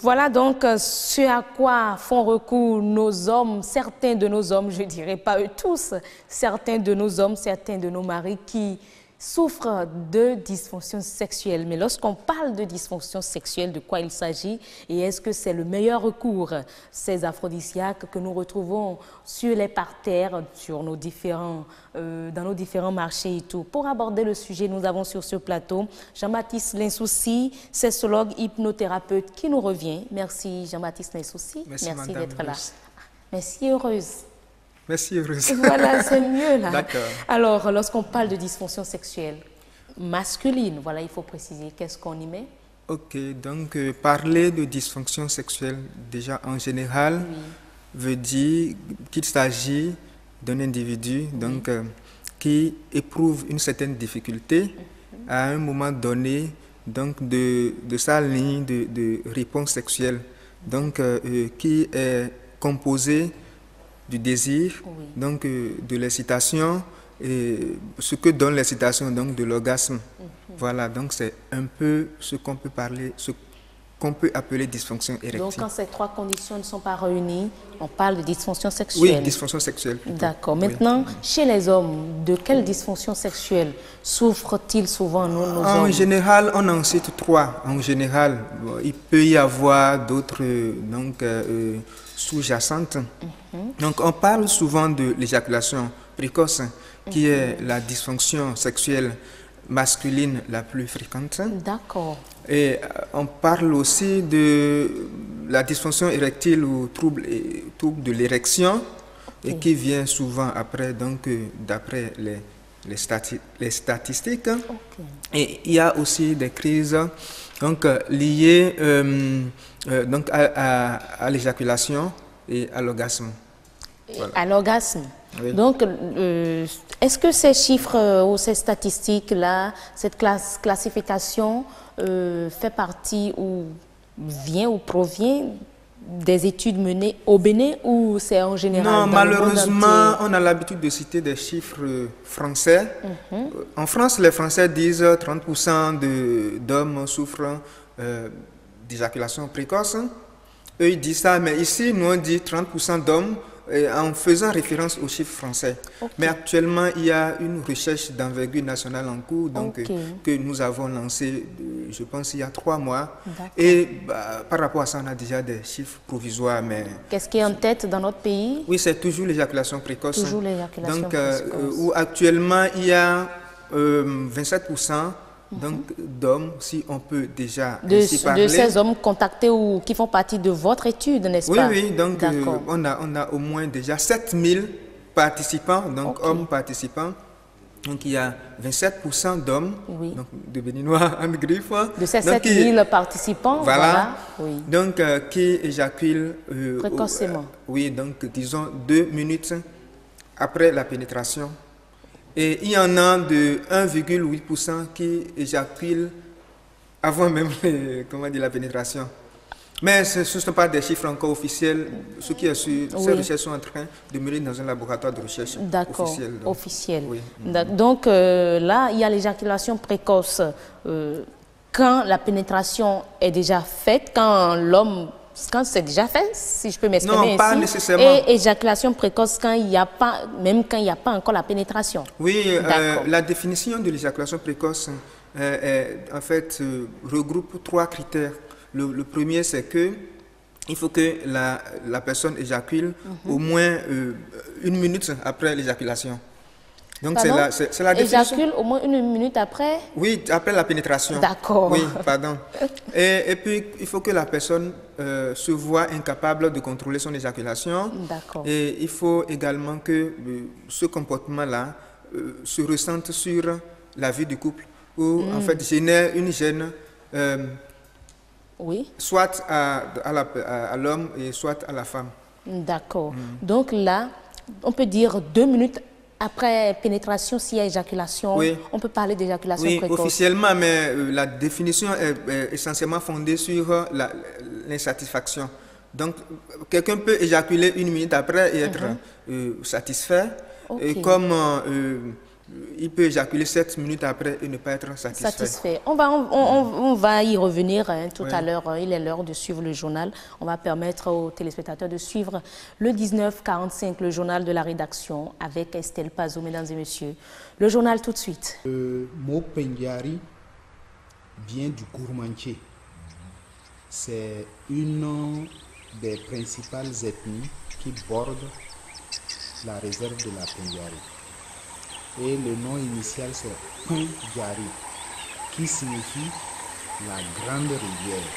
Voilà donc ce à quoi font recours nos hommes, certains de nos hommes, je dirais pas eux tous, certains de nos hommes, certains de nos maris qui souffrent de dysfonction sexuelle. Mais lorsqu'on parle de dysfonction sexuelle, de quoi il s'agit et est-ce que c'est le meilleur recours, ces aphrodisiaques que nous retrouvons sur les parterres, sur nos différents, euh, dans nos différents marchés et tout. Pour aborder le sujet, nous avons sur ce plateau Jean-Baptiste Linsouci, sexologue hypnothérapeute qui nous revient. Merci Jean-Baptiste Linsouci. Merci, Merci d'être là. Merci, heureuse. Merci, heureuse. Voilà, c'est mieux là. D'accord. Alors, lorsqu'on parle de dysfonction sexuelle masculine, voilà, il faut préciser, qu'est-ce qu'on y met Ok, donc euh, parler de dysfonction sexuelle, déjà en général, veut dire qu'il s'agit d'un individu donc, euh, qui éprouve une certaine difficulté mhm. à un moment donné donc, de, de sa ligne de, de réponse sexuelle, donc, euh, qui est composée du désir, donc euh, de l'excitation, et ce que donne l'excitation, donc de l'orgasme. Mhm. Voilà, donc c'est un peu ce qu'on peut parler, ce qu'on peut appeler dysfonction érectile. Donc quand ces trois conditions ne sont pas réunies, on parle de dysfonction sexuelle. Oui, dysfonction sexuelle. D'accord. Maintenant, chez les hommes, de quelle dysfonction sexuelle souffrent-ils souvent nos, nos En général, on en cite trois. En général, il peut y avoir d'autres donc euh, sous-jacentes. Mhm. Donc on parle souvent de l'éjaculation précoce, qui est la dysfonction sexuelle masculine la plus fréquente. D'accord. Et euh, on parle aussi de la dysfonction érectile ou trouble, trouble de l'érection, et qui vient souvent après, donc euh, d'après les, les, les, statistiques. Et il y a aussi des crises donc, euh, liées donc à, à l'éjaculation et à l'orgasme. À l'orgasme. Donc, euh, est-ce que ces chiffres euh, ou ces statistiques-là, cette classe, classification euh, fait partie ou vient ou provient des études menées au Bénin ou c'est en général Non, malheureusement, on a l'habitude de citer des chiffres français. Mhm. En France, les Français disent 30% d'hommes souffrent d'éjaculation précoce. Eux, ils disent ça, mais ici, nous, on dit 30% d'hommes en faisant référence aux chiffres français. Mais actuellement, il y a une recherche d'envergure nationale en cours donc, que nous avons lancée, je pense, il y a trois mois. Et bah, par rapport à ça, on a déjà des chiffres provisoires. mais Qu'est-ce qui est en tête dans notre pays? Oui, c'est toujours l'éjaculation précoce. Toujours l'éjaculation donc, euh, précoce. où actuellement, il y a 27% euh, donc d'hommes, si on peut déjà de, parler. De ces hommes contactés ou qui font partie de votre étude, n'est-ce pas? Oui, oui, donc euh, on, a, on a au moins déjà 7000 participants, donc hommes participants. Donc il y a 27% d'hommes, donc de Béninois en griffe. De ces 7000 participants, voilà. oui. Donc euh, qui éjaculent... Euh, Précocement. oui, donc disons deux minutes après la pénétration. Et il y en a de 1,8% qui éjaculent avant même comment dire, la pénétration. Mais ce ne sont pas des chiffres encore officiels. Ce qui est sûr, ces recherches sont en train de mener dans un laboratoire de recherche officiel. Donc. officiel. Oui. Donc euh, là, il y a l'éjaculation précoce. Euh, quand la pénétration est déjà faite, quand l'homme quand c'est déjà fait, si je peux m'exprimer ainsi. Non, pas nécessairement. Et éjaculation précoce quand il n'y a pas, même quand il n'y a pas encore la pénétration. Oui, euh, la définition de l'éjaculation précoce, euh, en fait, euh, regroupe trois critères. Le, premier, c'est que il faut que la, la personne éjacule au moins une minute après l'éjaculation. Donc c'est la, c'est, la définition. Éjacule au moins une minute après? Oui, après la pénétration. D'accord. Oui, pardon. Et, et, puis, il faut que la personne euh, se voit incapable de contrôler son éjaculation. D'accord. Et il faut également que euh, ce comportement-là euh, se ressente sur la vie du couple, ou en mm. fait génère une gêne. oui. Soit à, à, à l'homme et soit à la femme. D'accord. Mm. Donc là, on peut dire deux minutes après pénétration, s'il y a éjaculation, on peut parler d'éjaculation oui, précoce. officiellement, mais euh, la définition est, essentiellement fondée sur euh, l'insatisfaction. Donc, quelqu'un peut éjaculer une minute après et être uh-huh. euh, satisfait. Et comme il peut éjaculer 7 minutes après et ne pas être satisfait. Satisfait. On va, on, va y revenir hein, tout à l'heure. Hein. Il est l'heure de suivre le journal. On va permettre aux téléspectateurs de suivre le 1945, le journal de la rédaction, avec Estelle Pazot, mesdames et messieurs. Le journal tout de suite. Le mot Pendiari vient du gourmandier. C'est une des principales ethnies qui bordent la réserve de la Pendiari et le nom initial c'est Punjari qui signifie la grande rivière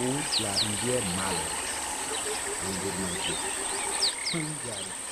ou la rivière mâle en.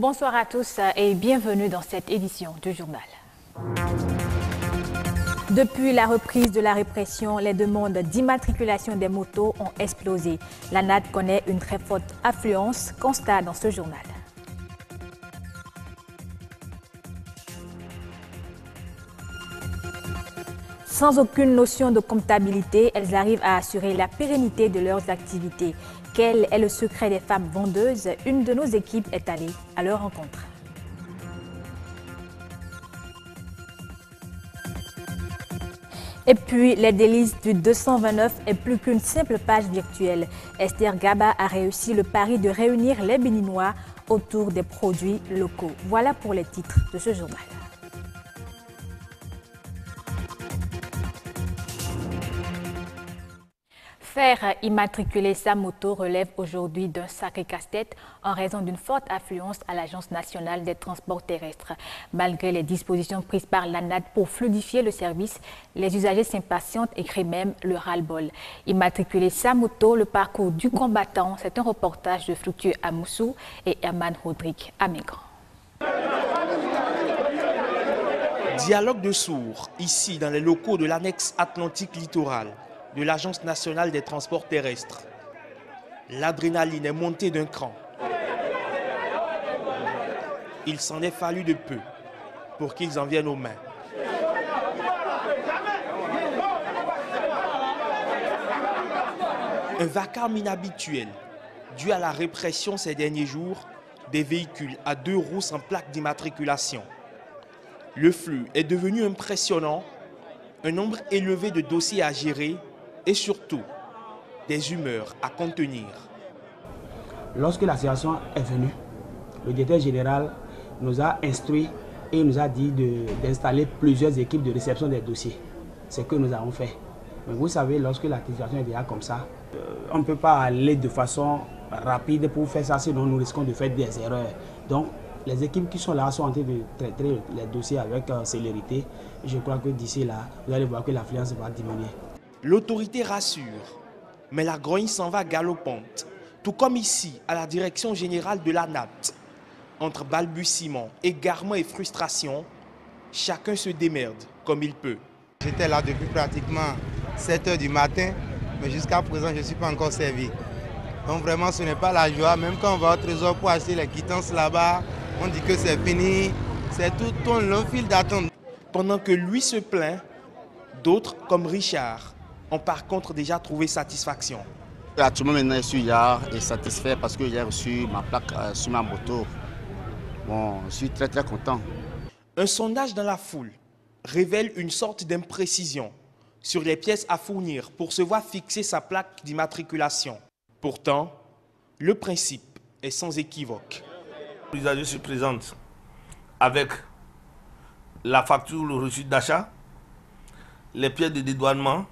Bonsoir à tous et bienvenue dans cette édition du journal. Depuis la reprise de la répression, les demandes d'immatriculation des motos ont explosé. La NAD connaît une très forte affluence, constat dans ce journal. Sans aucune notion de comptabilité, elles arrivent à assurer la pérennité de leurs activités. Quel est le secret des femmes vendeuses? Une de nos équipes est allée à leur rencontre. Et puis, les délices du 229 est plus qu'une simple page virtuelle. Esther Gaba a réussi le pari de réunir les Béninois autour des produits locaux. Voilà pour les titres de ce journal. Faire immatriculer sa moto relève aujourd'hui d'un sacré casse-tête en raison d'une forte affluence à l'Agence nationale des transports terrestres. Malgré les dispositions prises par l'ANAD pour fluidifier le service, les usagers s'impatientent et créent même le ras-le-bol. Immatriculer sa moto, le parcours du combattant, c'est un reportage de Fructueux à Moussou et Herman Rodrigue à Mégran. Dialogue de sourds, ici dans les locaux de l'annexe Atlantique Littoral de l'Agence nationale des transports terrestres. L'adrénaline est montée d'un cran. Il s'en est fallu de peu pour qu'ils en viennent aux mains. Un vacarme inhabituel dû à la répression ces derniers jours des véhicules à deux roues sans plaque d'immatriculation. Le flux est devenu impressionnant, un nombre élevé de dossiers à gérer et surtout des humeurs à contenir. Lorsque la situation est venue, le directeur général nous a instruit et nous a dit d'installer plusieurs équipes de réception des dossiers. C'est ce que nous avons fait. Mais vous savez, lorsque la situation est déjà comme ça, euh, on ne peut pas aller de façon rapide pour faire ça, sinon nous risquons de faire des erreurs. Donc, les équipes qui sont là sont en train de traiter les dossiers avec euh, célérité. Je crois que d'ici là, vous allez voir que l'affluence va diminuer. L'autorité rassure, mais la grogne s'en va galopante, tout comme ici, à la direction générale de la NAT. Entre balbutiements, égarements et frustration, chacun se démerde comme il peut. J'étais là depuis pratiquement 7 heures du matin, mais jusqu'à présent, je ne suis pas encore servi. Donc vraiment, ce n'est pas la joie. Même quand on va au trésor pour acheter les quittances là-bas, on dit que c'est fini. C'est tout un long fil d'attente. Pendant que lui se plaint, d'autres, comme Richard, ont par contre déjà trouvé satisfaction. Actuellement, maintenant, je suis là et satisfait parce que j'ai reçu ma plaque euh, sur ma moto. Bon, je suis très très content. Un sondage dans la foule révèle une sorte d'imprécision sur les pièces à fournir pour se voir fixer sa plaque d'immatriculation. Pourtant, le principe est sans équivoque. L'usager se présente avec la facture, le reçu d'achat, les pièces de dédouanement,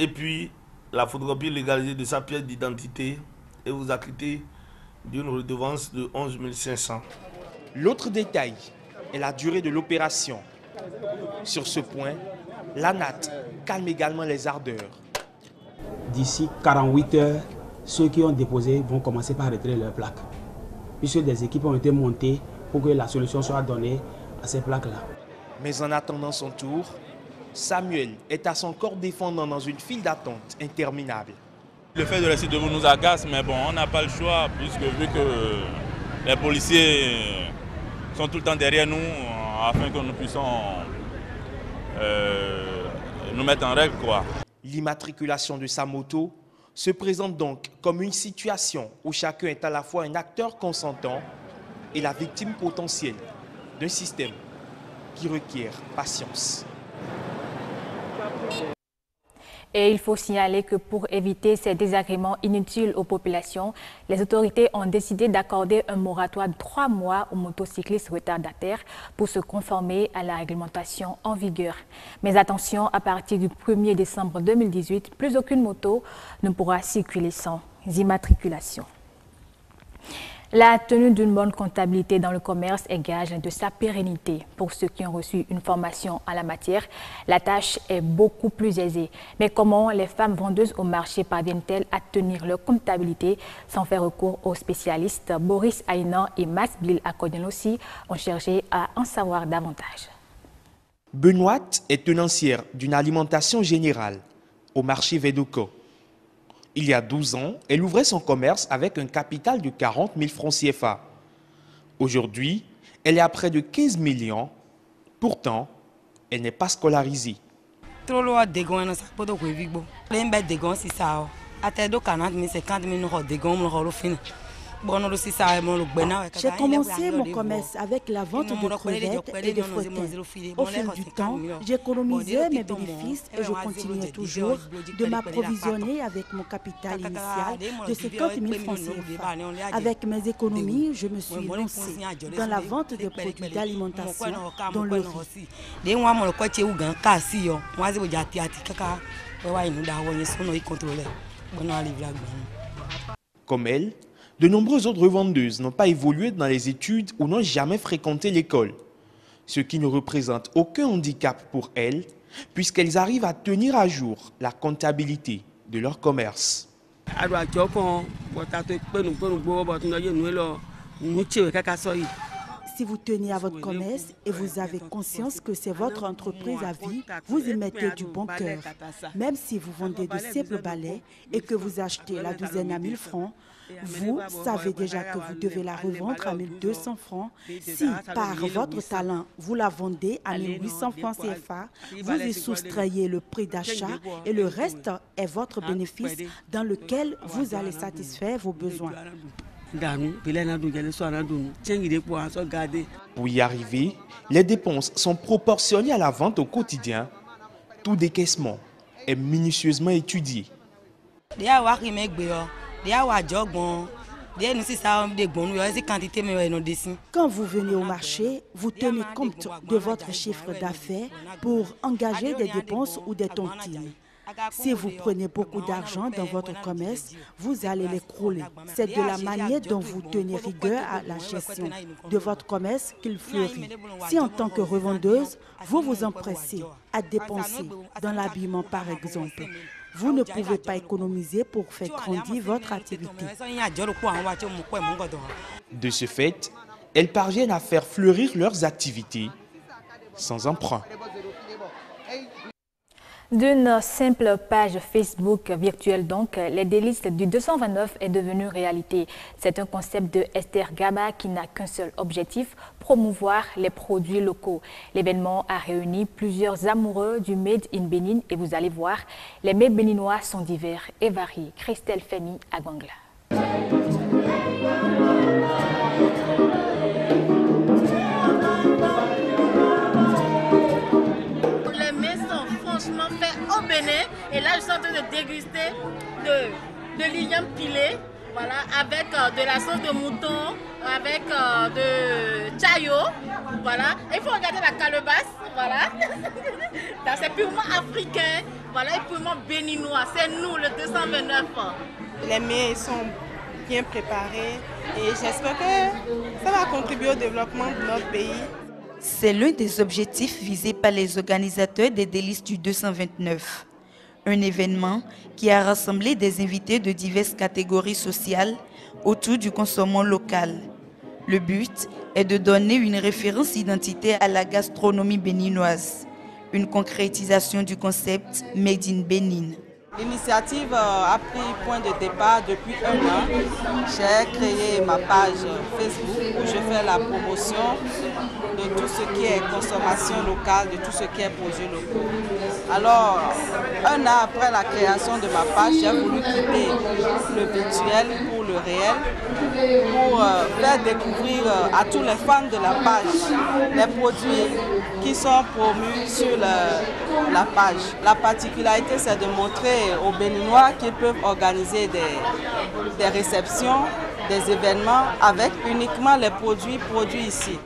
et puis la photocopie légalisée de sa pièce d'identité et vous acquittez d'une redevance de 11 500. L'autre détail est la durée de l'opération. Sur ce point, l'ANAT calme également les ardeurs. D'ici 48 heures, ceux qui ont déposé vont commencer par retirer leurs plaques. Puisque des équipes ont été montées pour que la solution soit donnée à ces plaques-là. Mais en attendant son tour, Samuel est à son corps défendant dans une file d'attente interminable. Le fait de rester debout nous agace, mais bon, on n'a pas le choix, puisque vu que les policiers sont tout le temps derrière nous, afin que nous puissions euh, nous mettre en règle. L'immatriculation de sa moto se présente donc comme une situation où chacun est à la fois un acteur consentant et la victime potentielle d'un système qui requiert patience. Et il faut signaler que pour éviter ces désagréments inutiles aux populations, les autorités ont décidé d'accorder un moratoire de trois mois aux motocyclistes retardataires pour se conformer à la réglementation en vigueur. Mais attention, à partir du 1er décembre 2018, plus aucune moto ne pourra circuler sans immatriculation. La tenue d'une bonne comptabilité dans le commerce est gage de sa pérennité. Pour ceux qui ont reçu une formation en la matière, la tâche est beaucoup plus aisée. Mais comment les femmes vendeuses au marché parviennent-elles à tenir leur comptabilité sans faire recours aux spécialistes? Boris Aïnan et Max Blil aussi ont cherché à en savoir davantage. Benoît est tenancière d'une alimentation générale au marché Veduco. Il y a 12 ans, elle ouvrait son commerce avec un capital de 40 000 francs CFA. Aujourd'hui, elle est à près de 15 millions. Pourtant, elle n'est pas scolarisée. J'ai commencé mon commerce avec la vente de crevettes et de frottins. Au fil du temps, j'ai économisé mes bénéfices et je continue toujours de m'approvisionner avec mon capital initial de 50 000 francs CFA. Avec mes économies, je me suis lancée dans la vente de produits d'alimentation, dont le riz. Comme elle, de nombreuses autres vendeuses n'ont pas évolué dans les études ou n'ont jamais fréquenté l'école, ce qui ne représente aucun handicap pour elles, puisqu'elles arrivent à tenir à jour la comptabilité de leur commerce. Si vous tenez à votre commerce et vous avez conscience que c'est votre entreprise à vie, vous y mettez du bon cœur. Même si vous vendez de simples balais et que vous achetez la douzaine à 1000 francs, vous savez déjà que vous devez la revendre à 1200 francs. Si par votre talent, vous la vendez à 1800 francs CFA, vous y soustrayez le prix d'achat et le reste est votre bénéfice dans lequel vous allez satisfaire vos besoins. Pour y arriver, les dépenses sont proportionnées à la vente au quotidien. Tout décaissement est minutieusement étudié. Quand vous venez au marché, vous tenez compte de votre chiffre d'affaires pour engager des dépenses ou des tontines. Si vous prenez beaucoup d'argent dans votre commerce, vous allez l'écrouler. C'est de la manière dont vous tenez rigueur à la gestion de votre commerce qu'il fleurit. Si en tant que revendeuse, vous vous empressez à dépenser dans l'habillement par exemple, vous ne pouvez pas économiser pour faire grandir votre activité. De ce fait, elles parviennent à faire fleurir leurs activités sans emprunt. D'une simple page Facebook virtuelle donc, les délices du 229 est devenu réalité. C'est un concept de Esther Gaba qui n'a qu'un seul objectif, promouvoir les produits locaux. L'événement a réuni plusieurs amoureux du Made in Bénin et vous allez voir, les mets béninois sont divers et variés. Christelle Femi à. Et là, je suis en train de déguster de, de lilium pilé, voilà, avec euh, de la sauce de mouton, avec euh, de chayo, voilà. il faut regarder la calebasse, voilà. C'est purement africain, voilà, et purement béninois. C'est nous, le 229. Les mets sont bien préparés et j'espère que ça va contribuer au développement de notre pays. C'est l'un des objectifs visés par les organisateurs des délices du 229 un événement qui a rassemblé des invités de diverses catégories sociales autour du consommant local. Le but est de donner une référence identité à la gastronomie béninoise, une concrétisation du concept Made in Bénin. L'initiative euh, a pris point de départ depuis un an. J'ai créé ma page Facebook où je fais la promotion de tout ce qui est consommation locale, de tout ce qui est produit locaux. Alors, un an après la création de ma page, j'ai voulu quitter le virtuel pour le réel, pour euh, faire découvrir euh, à tous les fans de la page les produits qui sont promus sur la page. La particularité, c'est de montrer aux Béninois qu'ils peuvent organiser des, des réceptions, des événements avec uniquement les produits produits ici.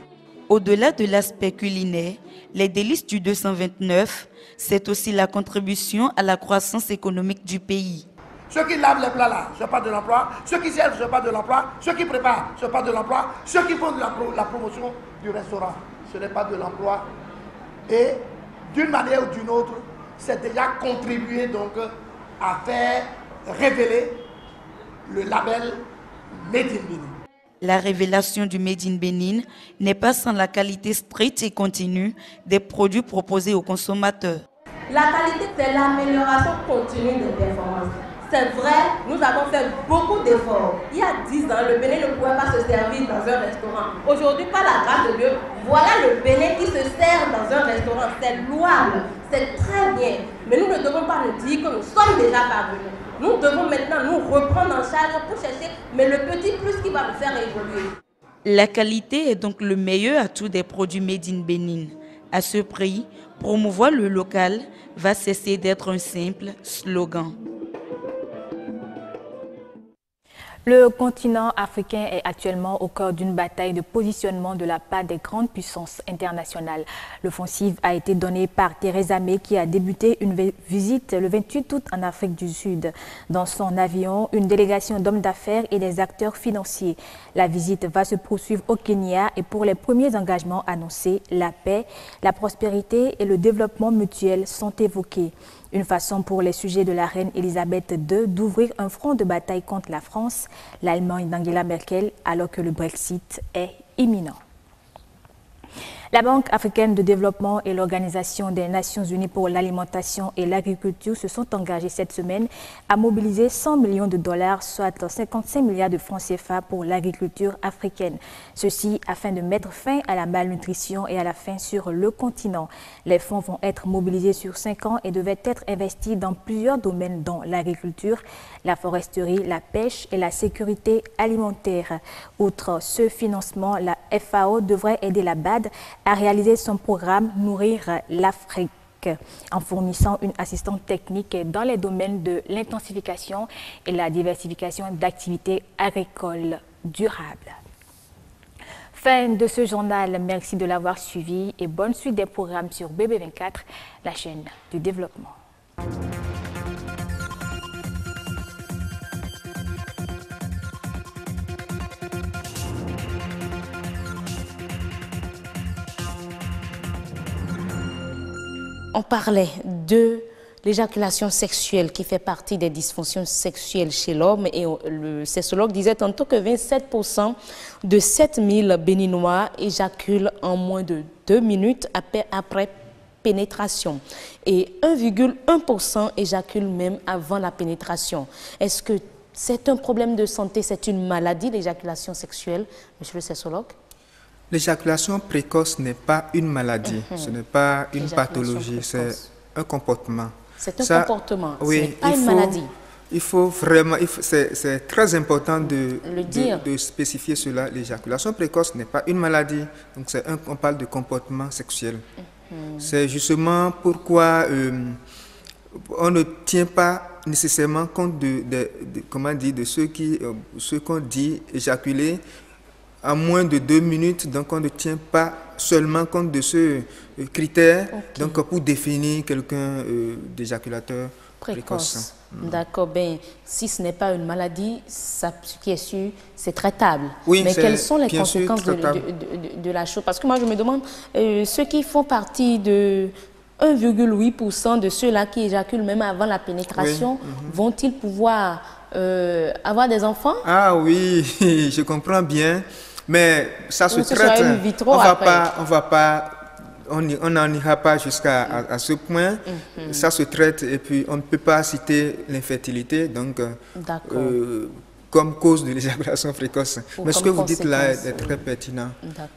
Au-delà de l'aspect culinaire, les délices du 229, c'est aussi la contribution à la croissance économique du pays. Ceux qui lavent les plats là, ce n'est pas de l'emploi. Ceux qui servent, ce n'est pas de l'emploi. Ceux qui préparent, ce n'est pas de l'emploi. Ceux qui font de la, la promotion du restaurant, ce n'est pas de l'emploi. Et d'une manière ou d'une autre, c'est déjà contribué donc à faire révéler le label Made in Benin. La révélation du Made in Benin n'est pas sans la qualité stricte et continue des produits proposés aux consommateurs. La qualité, c'est l'amélioration continue des performances. C'est vrai, nous avons fait beaucoup d'efforts. Il y a 10 ans, le Bénin ne pouvait pas se servir dans un restaurant. Aujourd'hui, par la grâce de Dieu, voilà le Bénin qui se sert dans un restaurant. C'est louable, c'est très bien. Mais nous ne devons pas nous dire que nous sommes déjà parvenus. Nous devons maintenant nous reprendre en charge pour chercher, mais le petit plus qui va nous faire évoluer. La qualité est donc le meilleur atout des produits Made in Bénin. À ce prix, promouvoir le local va cesser d'être un simple slogan. Le continent africain est actuellement au cœur d'une bataille de positionnement de la part des grandes puissances internationales. L'offensive a été donnée par Theresa May qui a débuté une visite le 28 août en Afrique du Sud. Dans son avion, une délégation d'hommes d'affaires et des acteurs financiers. La visite va se poursuivre au Kenya et pour les premiers engagements annoncés, la paix, la prospérité et le développement mutuel sont évoqués. Une façon pour les sujets de la reine Elisabeth II d'ouvrir un front de bataille contre la France, l'Allemagne d'Angela Merkel, alors que le Brexit est imminent. La Banque africaine de développement et l'Organisation des Nations unies pour l'alimentation et l'agriculture se sont engagés cette semaine à mobiliser 100 millions de dollars, soit 55 milliards de francs CFA pour l'agriculture africaine. Ceci afin de mettre fin à la malnutrition et à la faim sur le continent. Les fonds vont être mobilisés sur 5 ans et devaient être investis dans plusieurs domaines dont l'agriculture, la foresterie, la pêche et la sécurité alimentaire. Outre ce financement, la FAO devrait aider la BAD a réalisé son programme Nourrir l'Afrique en fournissant une assistante technique dans les domaines de l'intensification et la diversification d'activités agricoles durables. Fin de ce journal, merci de l'avoir suivi et bonne suite des programmes sur BB24, la chaîne du développement. On parlait de l'éjaculation sexuelle qui fait partie des dysfonctions sexuelles chez l'homme et le sexologue disait tantôt que 27% de 7000 béninois éjaculent en moins de deux minutes après pénétration. Et 1,1% éjaculent même avant la pénétration. Est-ce que c'est un problème de santé, c'est une maladie, l'éjaculation sexuelle, monsieur le sexologue? L'éjaculation précoce n'est pas une maladie, mhm. ce n'est pas une pathologie, c'est un comportement. C'est un comportement, oui, pas une maladie. Il faut vraiment, c'est très important de, de, spécifier cela. L'éjaculation précoce n'est pas une maladie, donc un, on parle de comportement sexuel. Mhm. C'est justement pourquoi euh, on ne tient pas nécessairement compte de, comment dire, de ceux qui, euh, ce qu'on dit éjaculer à moins de deux minutes, donc on ne tient pas seulement compte de ce euh, critère donc pour définir quelqu'un euh, d'éjaculateur précoce. Mm. D'accord, ben, si ce n'est pas une maladie, ça, ce qui est sûr, c'est traitable. Oui, Mais quelles sont les conséquences de, la chose? Parce que moi, je me demande, euh, ceux qui font partie de 1,8% de ceux-là qui éjaculent même avant la pénétration, mhm. vont-ils pouvoir avoir des enfants? Ah oui, je comprends bien. Mais ça se traite. on va pas, on va pas, on n'en ira pas jusqu'à à, ce point. Mhm. Ça se traite et puis on ne peut pas citer l'infertilité. Donc, euh, comme cause de l'éjaculation précoce. Mais ce que vous dites là est, très pertinent.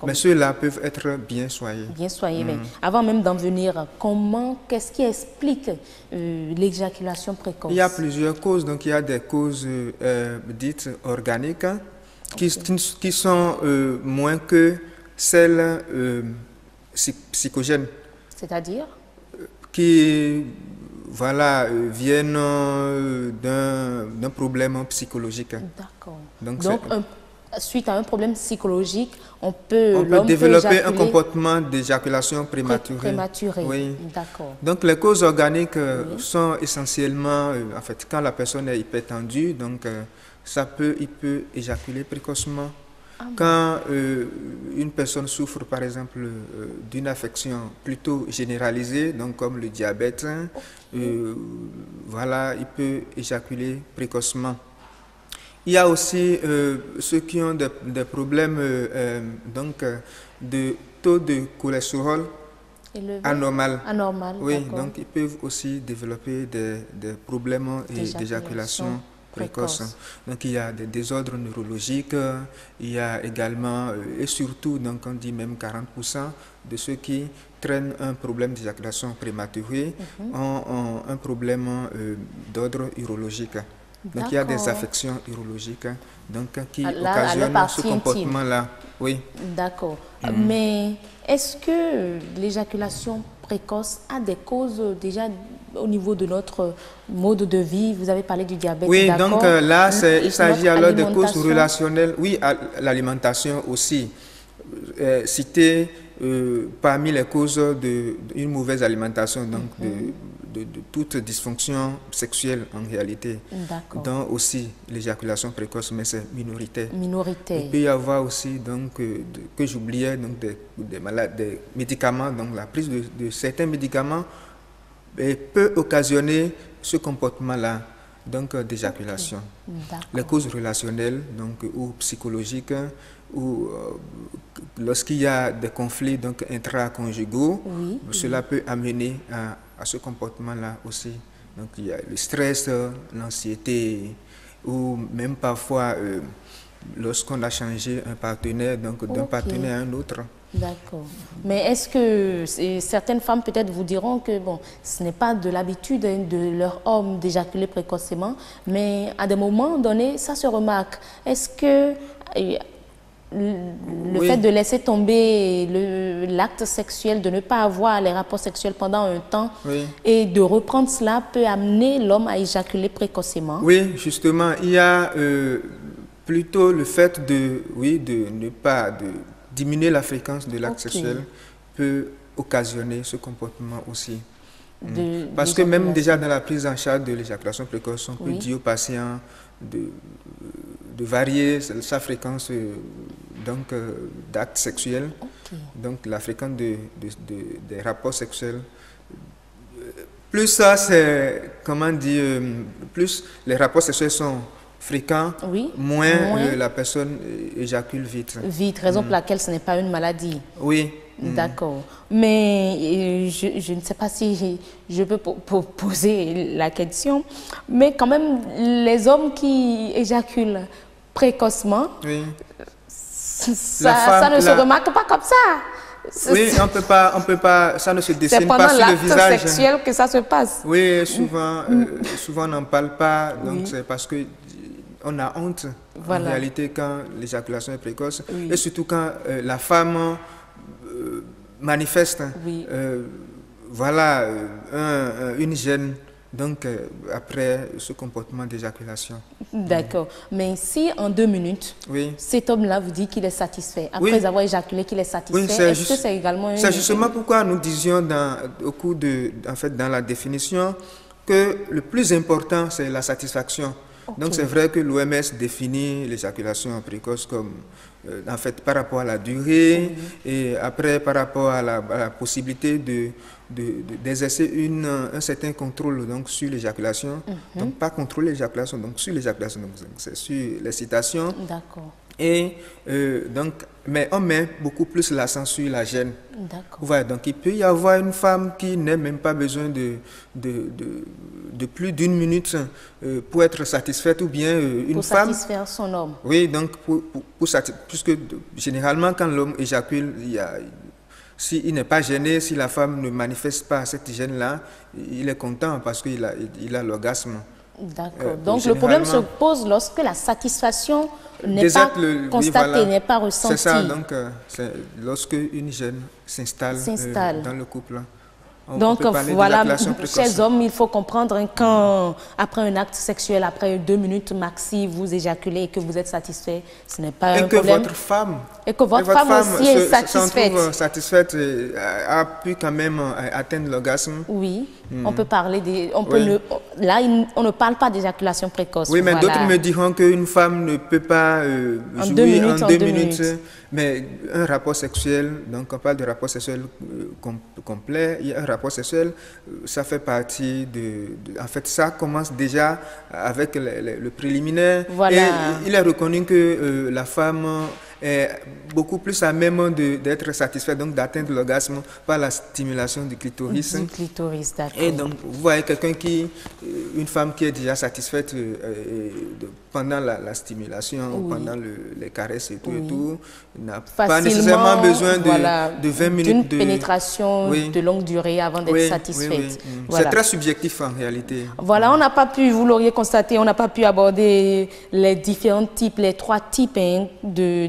Mais ceux-là peuvent être bien soyés. Bien mais mhm. avant même d'en venir, comment, qu'est-ce qui explique euh, l'éjaculation précoce? Il y a plusieurs causes. Donc, il y a des causes euh, dites organiques qui, qui sont euh, moins que celles euh, psychogènes. C'est-à-dire? Qui voilà, euh, viennent d'un problème psychologique. D'accord. Donc, Donc un suite à un problème psychologique, on peut, on peut développer un comportement d'éjaculation prématurée. Prématurée, oui. d'accord. Donc les causes organiques euh, sont essentiellement, euh, en fait, quand la personne est hypertendue, donc euh, ça peut, il peut éjaculer précocement. Ah quand une personne souffre par exemple d'une affection plutôt généralisée, donc comme le diabète, voilà, il peut éjaculer précocement. Il y a aussi euh, ceux qui ont des, problèmes euh, euh, donc, de taux de cholestérol anormal. Anormal. Oui, donc ils peuvent aussi développer des, problèmes d'éjaculation précoce. Donc il y a des désordres neurologiques, il y a également, et surtout, donc on dit même 40% de ceux qui traînent un problème d'éjaculation prématurée mhm. ont, un problème d'ordre urologique. Donc il y a des affections urologiques hein, donc, qui occasionnent ce comportement-là. Oui. D'accord. Mm. Mais est-ce que l'éjaculation précoce a des causes déjà au niveau de notre mode de vie Vous avez parlé du diabète. Oui, donc euh, là, il s'agit alors de causes relationnelles. Oui, l'alimentation aussi. Euh, cité euh, parmi les causes d'une mauvaise alimentation, donc de mm-hmm de, toute dysfonction sexuelle en réalité, dont aussi l'éjaculation précoce, mais c'est minoritaire. Minoritaire. Il peut y avoir aussi, donc, euh, que j'oubliais, donc des, des, malades, des médicaments, donc la prise de, certains médicaments peut occasionner ce comportement-là, donc euh, d'éjaculation. Les causes relationnelles donc, ou psychologiques, ou euh, lorsqu'il y a des conflits donc intraconjugaux, cela peut amener à à ce comportement-là aussi. Donc il y a le stress, l'anxiété, ou même parfois euh, lorsqu'on a changé un partenaire, donc d'un partenaire à un autre. D'accord. Mais est-ce que certaines femmes peut-être vous diront que bon, ce n'est pas de l'habitude hein, de leur homme d'éjaculer précocement, mais à des moments donnés, ça se remarque. Est-ce que le fait de laisser tomber l'acte sexuel, de ne pas avoir les rapports sexuels pendant un temps et de reprendre cela peut amener l'homme à éjaculer précocement? Oui, justement, il y a euh, plutôt le fait de, oui, de ne pas de diminuer la fréquence de l'acte sexuel peut occasionner ce comportement aussi. Mm. Parce que même déjà dans la prise en charge de l'éjaculation précoce, on peut dire aux patients de de varier sa fréquence euh, donc euh, d'actes sexuels, donc la fréquence de, des rapports sexuels. Plus ça, c'est, comment dire, plus les rapports sexuels sont fréquents, moins, la personne éjacule vite. Vite, raison pour mm. laquelle ce n'est pas une maladie. Oui. Mm. D'accord. Mais je, je, ne sais pas si je peux poser la question, mais quand même, les hommes qui éjaculent précocement, ça, ne se remarque pas comme ça. Oui, on peut pas, on peut pas, ça ne se dessine pas sur le visage. C'est sexuel que ça se passe. Oui, souvent, euh, souvent on n'en parle pas, donc c'est parce que on a honte en réalité quand l'éjaculation est précoce et surtout quand euh, la femme euh, manifeste, voilà, une gêne donc, euh, après ce comportement d'éjaculation. D'accord. Mais si en deux minutes, cet homme-là vous dit qu'il est satisfait, après avoir éjaculé qu'il est satisfait, est-ce que c'est également... C'est justement pourquoi nous disions dans, au cours de, en fait, dans la définition que le plus important, c'est la satisfaction. Donc c'est vrai que l'OMS définit l'éjaculation précoce comme, euh, en fait, par rapport à la durée et après par rapport à la, possibilité de d'exercer une un certain contrôle donc sur l'éjaculation mhm. donc pas contrôler l'éjaculation donc sur l'éjaculation donc c'est sur l'excitation d'accord et euh, donc, mais on met beaucoup plus l'accent sur la gêne. Voilà, donc il peut y avoir une femme qui n'a même pas besoin de, de, de, plus d'une minute euh, pour être satisfaite ou bien euh, une femme... Pour satisfaire son homme. Oui, donc pour, pour, puisque généralement quand l'homme éjacule, il s'il n'est pas gêné, si la femme ne manifeste pas cette gêne-là, il est content parce qu'il a, il a l'orgasme. D'accord. Donc le problème se pose lorsque la satisfaction n'est pas constatée, n'est pas ressentie. C'est ça, donc euh, lorsque une gêne s'installe euh, dans le couple. Donc voilà, chers hommes, il faut comprendre qu'après après un acte sexuel, après deux minutes maxi, vous éjaculez et que vous êtes satisfait, ce n'est pas un que problème. Votre femme, et que votre, femme, aussi est satisfaite. satisfaite, a pu quand même atteindre l'orgasme. Oui, hmm. on peut parler des, on peut là on ne parle pas d'éjaculation précoce. Oui, mais d'autres me diront qu'une femme ne peut pas euh, jouer deux minutes, en deux, minutes, mais un rapport sexuel, donc on parle de rapport sexuel euh, complet, il y a un rapport sexuel, euh, ça fait partie de, En fait, ça commence déjà avec le, préliminaire. Voilà. Et il est reconnu que euh, la femme est beaucoup plus à même d'être satisfaite, donc d'atteindre l'orgasme par la stimulation du clitoris. Du clitoris, d'accord. Et donc, vous voyez quelqu'un qui, une femme qui est déjà satisfaite pendant la, stimulation, ou pendant les caresses et tout et tout, n'a pas nécessairement besoin de, de 20 minutes de pénétration de longue durée avant d'être satisfaite. C'est très subjectif en réalité. Voilà, on n'a pas pu, vous l'auriez constaté, on n'a pas pu aborder les différents types, les trois types hein, de,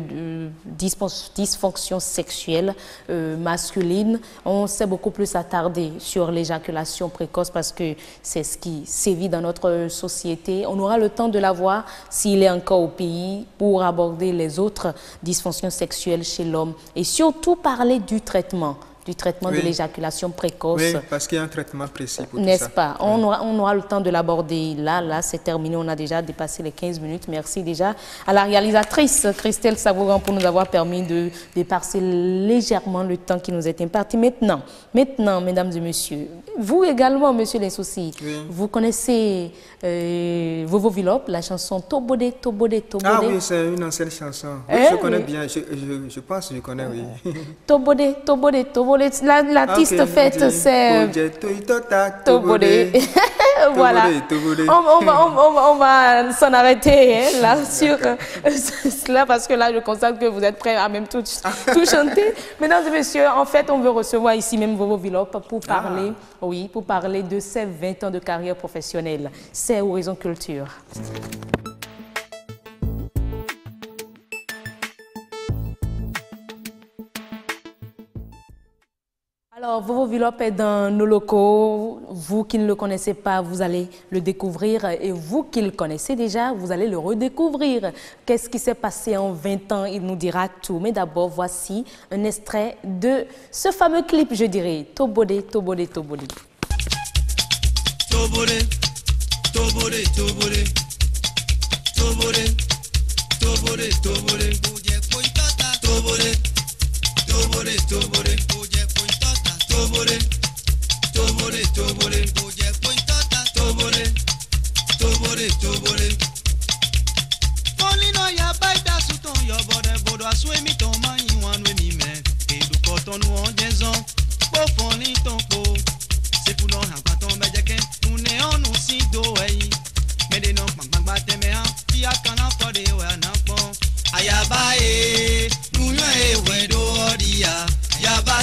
dysfonction sexuelle euh, masculine. On s'est beaucoup plus attardé sur l'éjaculation précoce parce que c'est ce qui sévit dans notre société. On aura le temps de la voir s'il est encore au pays pour aborder les autres dysfonctions sexuelle chez l'homme et surtout parler du traitement du traitement de l'éjaculation précoce. Oui, parce qu'il y a un traitement précis pour N'est-ce pas? On, aura, on aura le temps de l'aborder. Là, là, c'est terminé. On a déjà dépassé les 15 minutes. Merci déjà à la réalisatrice Christelle Savouran pour nous avoir permis de dépasser légèrement le temps qui nous est imparti. Maintenant, maintenant, mesdames et messieurs, vous également, monsieur les soucis, vous connaissez euh, Vovo Villop, la chanson Tobode, Tobode, Tobode. Ah oui, c'est une ancienne chanson. je eh connais bien, je, je, je, pense que je connais, oui. Tobode, Tobode, L'artiste fête, c'est... Tobode. voilà. On, on, on, va s'en arrêter hein, là sur cela parce que là, je constate que vous êtes prêts à même tout, tout chanter. Mesdames et messieurs, en fait, on veut recevoir ici même Vovo Villop pour parler, ah. oui, pour parler de ses 20 ans de carrière professionnelle c'est Horizon Culture. Alors, Vovo Villop est dans nos locaux. Vous qui ne le connaissez pas, vous allez le découvrir. Et vous qui le connaissez déjà, vous allez le redécouvrir. Qu'est-ce qui s'est passé en 20 ans Il nous dira tout. Mais d'abord, voici un extrait de ce fameux clip, je dirais. Tobode, Tobode. Tobode. tobore tobore tobore tobore tobore oje poitata tobore tobore tobore tó jẹ́ pé ń tọ́ta. Tobore tobore tobore. Polino ya baita suton yo bore bodo aswemi ton manyi wanwe mi me edu koton nu onje zon po. Foni ton po se pou non han paton bejeke mune onu si do eyi mede non pang pang teme ha ti akana fode we anapon ayaba e nuyo e we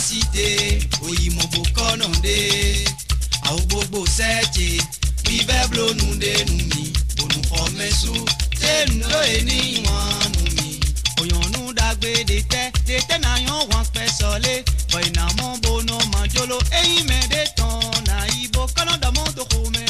site oyimobo kọnọ de àwọn gbogbo sẹ́ẹ̀tì bíbẹ́ blónú dénú mi ònù fọmẹ́sù tẹ́nu lóye ní ìwọ̀n nù mi. Òyànnú dàgbé de tẹ́ de tẹ́ náà yàn wọ́n pẹ́ sọ́lé. Bọ̀yìnà mọ́ bọ́nà màjọ́lọ́ eyín mẹ́ẹ̀ẹ́dẹ́ tán náà ibo kọ́nà dàmọ́ tó kọ́ mẹ́nu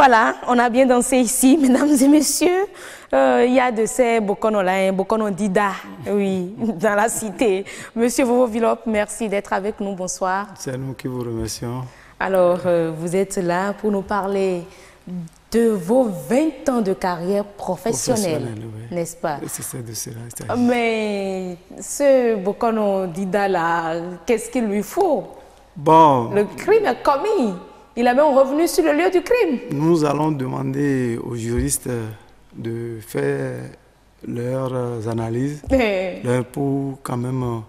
voilà, on a bien dansé ici, mesdames et messieurs. Euh, il y a de ces Bokono-là, un Bokono Dida, oui, dans la cité. Monsieur Vovo Villop, merci d'être avec nous. Bonsoir. C'est nous qui vous remercions. Alors, euh, vous êtes là pour nous parler de vos 20 ans de carrière professionnelle, n'est-ce pas? C'est de cela. Mais ce Bokono Dida là, qu'est-ce qu'il lui faut? Bon. Le crime est commis. Il est même revenu sur le lieu du crime. Nous allons demander aux juristes de faire leurs analyses Eh. leur pour quand même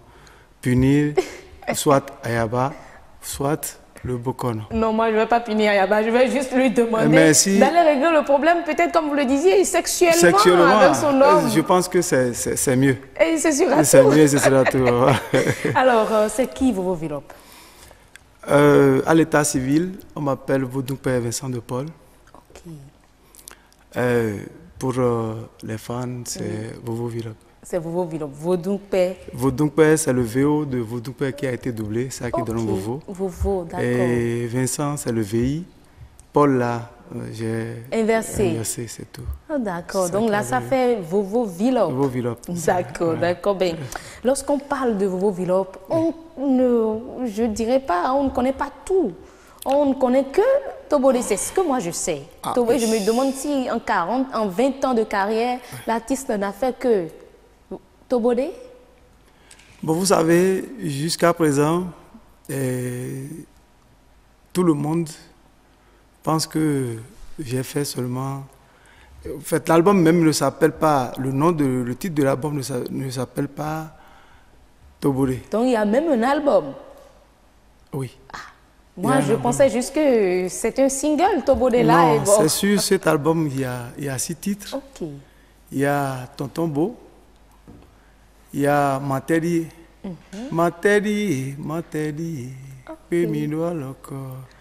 punir soit Ayaba, soit le Bokono. Non, moi, je ne vais pas punir Ayaba. Je vais juste lui demander si- d'aller régler le problème, peut-être, comme vous le disiez, sexuellement, Sexuellement, avec son homme. je pense que c'est mieux. Et c'est sûr à C'est mieux, c'est tout. Alors, euh, c'est qui Vovo Villop Euh, à l'état civil, on m'appelle Vaudou Père Vincent de Paul. Euh, pour euh, les fans, c'est. Vovo Villop. C'est Vovo. Vaudou Père. Vaudou Père, c'est le VO de Vaudou Père qui a été doublé, c'est ça qui donne Ok. Vovo. Vovo, d'accord. Et Vincent, c'est le VI. Paul, là, j'ai Inversé. inversé, c'est tout. Ah, d'accord. Donc là, ça fait Vovo Villop. D'accord, d'accord. Ben, lorsqu'on parle de Vovo Villop, on ne, je dirais pas, on ne connaît pas tout. On ne connaît que Tobodé, c'est ce que moi je sais. Ah, je me demande si en 40, en 20 ans de carrière, l'artiste n'a fait que Tobodé? Bon, vous savez, jusqu'à présent, eh, tout le monde pense que j'ai fait seulement. En fait, l'album même ne s'appelle pas. Le nom de le titre de l'album ne s'a- ne s'appelle pas Toboré. Donc il y a même un album. Oui. Y Moi, je album. pensais juste que c'est un single, Tobodé là. Non, bon. c'est sur cet album, il y a, il y a six titres. Ok. Il y a Tonton Beau, il y a Mhm. Materi, Materi, Loco.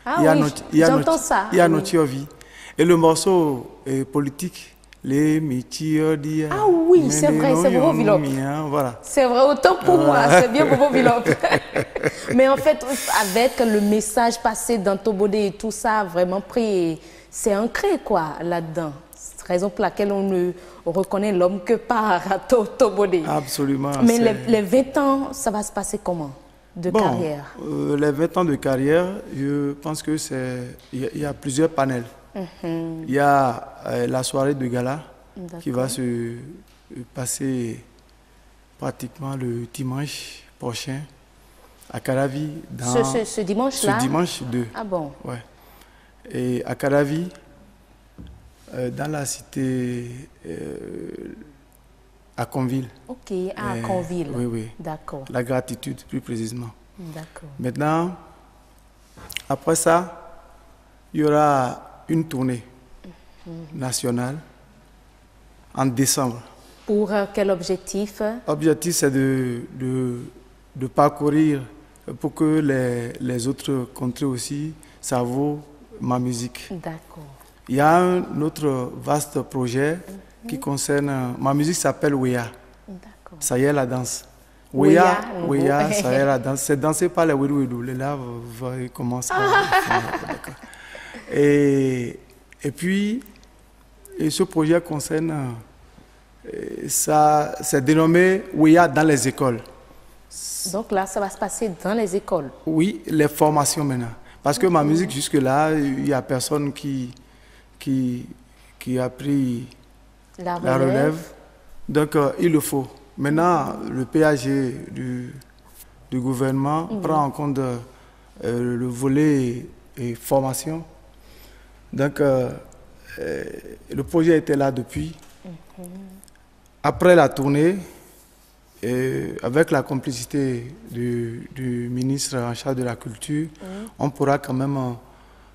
Ah il y a oui, Not- il y a j'entends ça, Il y a oui. Notiovi. Et le morceau est politique, les Michiodia. Ah oui, c'est vrai, c'est Bobo Villop. Voilà. C'est vrai, autant pour moi, Ah. c'est bien Bobo Villop. Mais en fait, avec le message passé dans Tobodé et tout ça, vraiment pris, c'est ancré quoi là-dedans. C'est raison pour laquelle on ne reconnaît l'homme que par To- Tobodé. Absolument. Mais les, les 20 ans, ça va se passer comment? De Bon, carrière euh, les 20 ans de carrière, je pense que c'est. Il y a- il y, a plusieurs panels. Mhm. Il y a euh, la soirée de gala qui va se euh, passer pratiquement le dimanche prochain à Caravi. Dans Ce- ce- ce dimanche-là? Ce dimanche 2. Ah bon Ouais. Et à Caravi, euh, dans la cité à Conville. Ok, à Euh, Conville. Oui, oui. D'accord. La gratitude, plus précisément. D'accord. Maintenant, après ça, il y aura une tournée nationale en décembre. Pour euh, quel objectif? L'objectif, c'est de, de, de parcourir pour que les, les autres contrées aussi savent ma musique. D'accord. Il y a un autre vaste projet qui concerne... Ma musique s'appelle Wea. Ça y est, la danse. Wea, Wea, mhm. ça y est, la danse. C'est dansé par les Widu. Les là, ça... D'accord. Et, et puis, et ce projet concerne... euh, Ça, c'est dénommé Wea dans les écoles. Donc là, ça va se passer dans les écoles. Oui, les formations maintenant. Parce que ma musique, jusque-là, il n'y a personne qui, qui, qui a pris La la relève. Donc, euh, il le faut. Maintenant, le PAG du, du gouvernement Mhm. prend en compte euh, le volet et formation. Donc, euh, le projet était là depuis. Après la tournée, et avec la complicité du, du ministre en charge de la culture, Mhm. on pourra quand même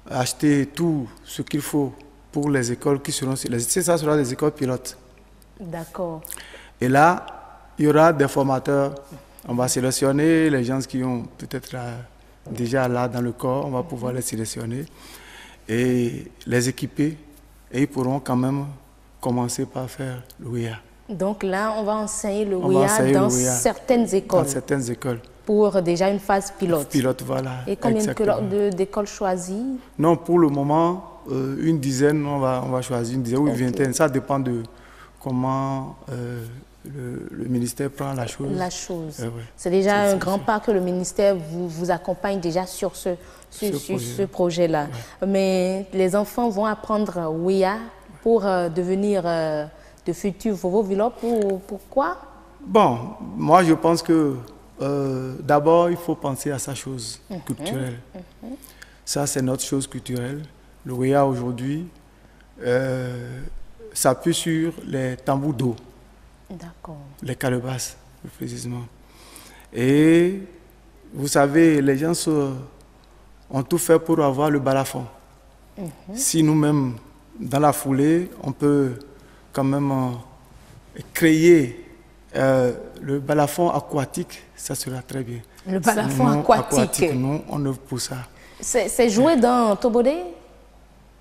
acheter tout ce qu'il faut pour les écoles qui seront... sur les- Ça sera les écoles pilotes. D'accord. Et là, il y aura des formateurs. On va sélectionner les gens qui ont peut-être euh, déjà là dans le corps, on va pouvoir les sélectionner et les équiper. Et ils pourront quand même commencer par faire le WIA. Donc là, on va enseigner le WIA dans certaines écoles Dans certaines écoles. pour déjà une phase pilote. Pilote, voilà. Et combien d'écoles choisies? Non, pour le moment, euh, une dizaine, on va, on va choisir une dizaine ou une vingtaine. Ça dépend de comment euh, le, ministère prend la chose. La chose. Eh c'est déjà un grand pas que le ministère vous, vous accompagne déjà sur ce, ce, projet-là. Mais les enfants vont apprendre WIA pour euh, devenir de futurs Vovo Pour, pourquoi Bon, moi je pense que d'abord il faut penser à sa chose mhm. culturelle. Mhm. Ça, c'est notre chose culturelle. Le WIA aujourd'hui euh, s'appuie sur les tambours d'eau. D'accord. Les calebasses, plus précisément. Et vous savez, les gens ont tout fait pour avoir le balafon. Mhm. Si nous-mêmes, dans la foulée, on peut quand même euh, créer euh, le balafon aquatique, ça sera très bien. Le balafon aquatique. aquatique Nous, on œuvre pour ça. C'est joué dans Tobodé?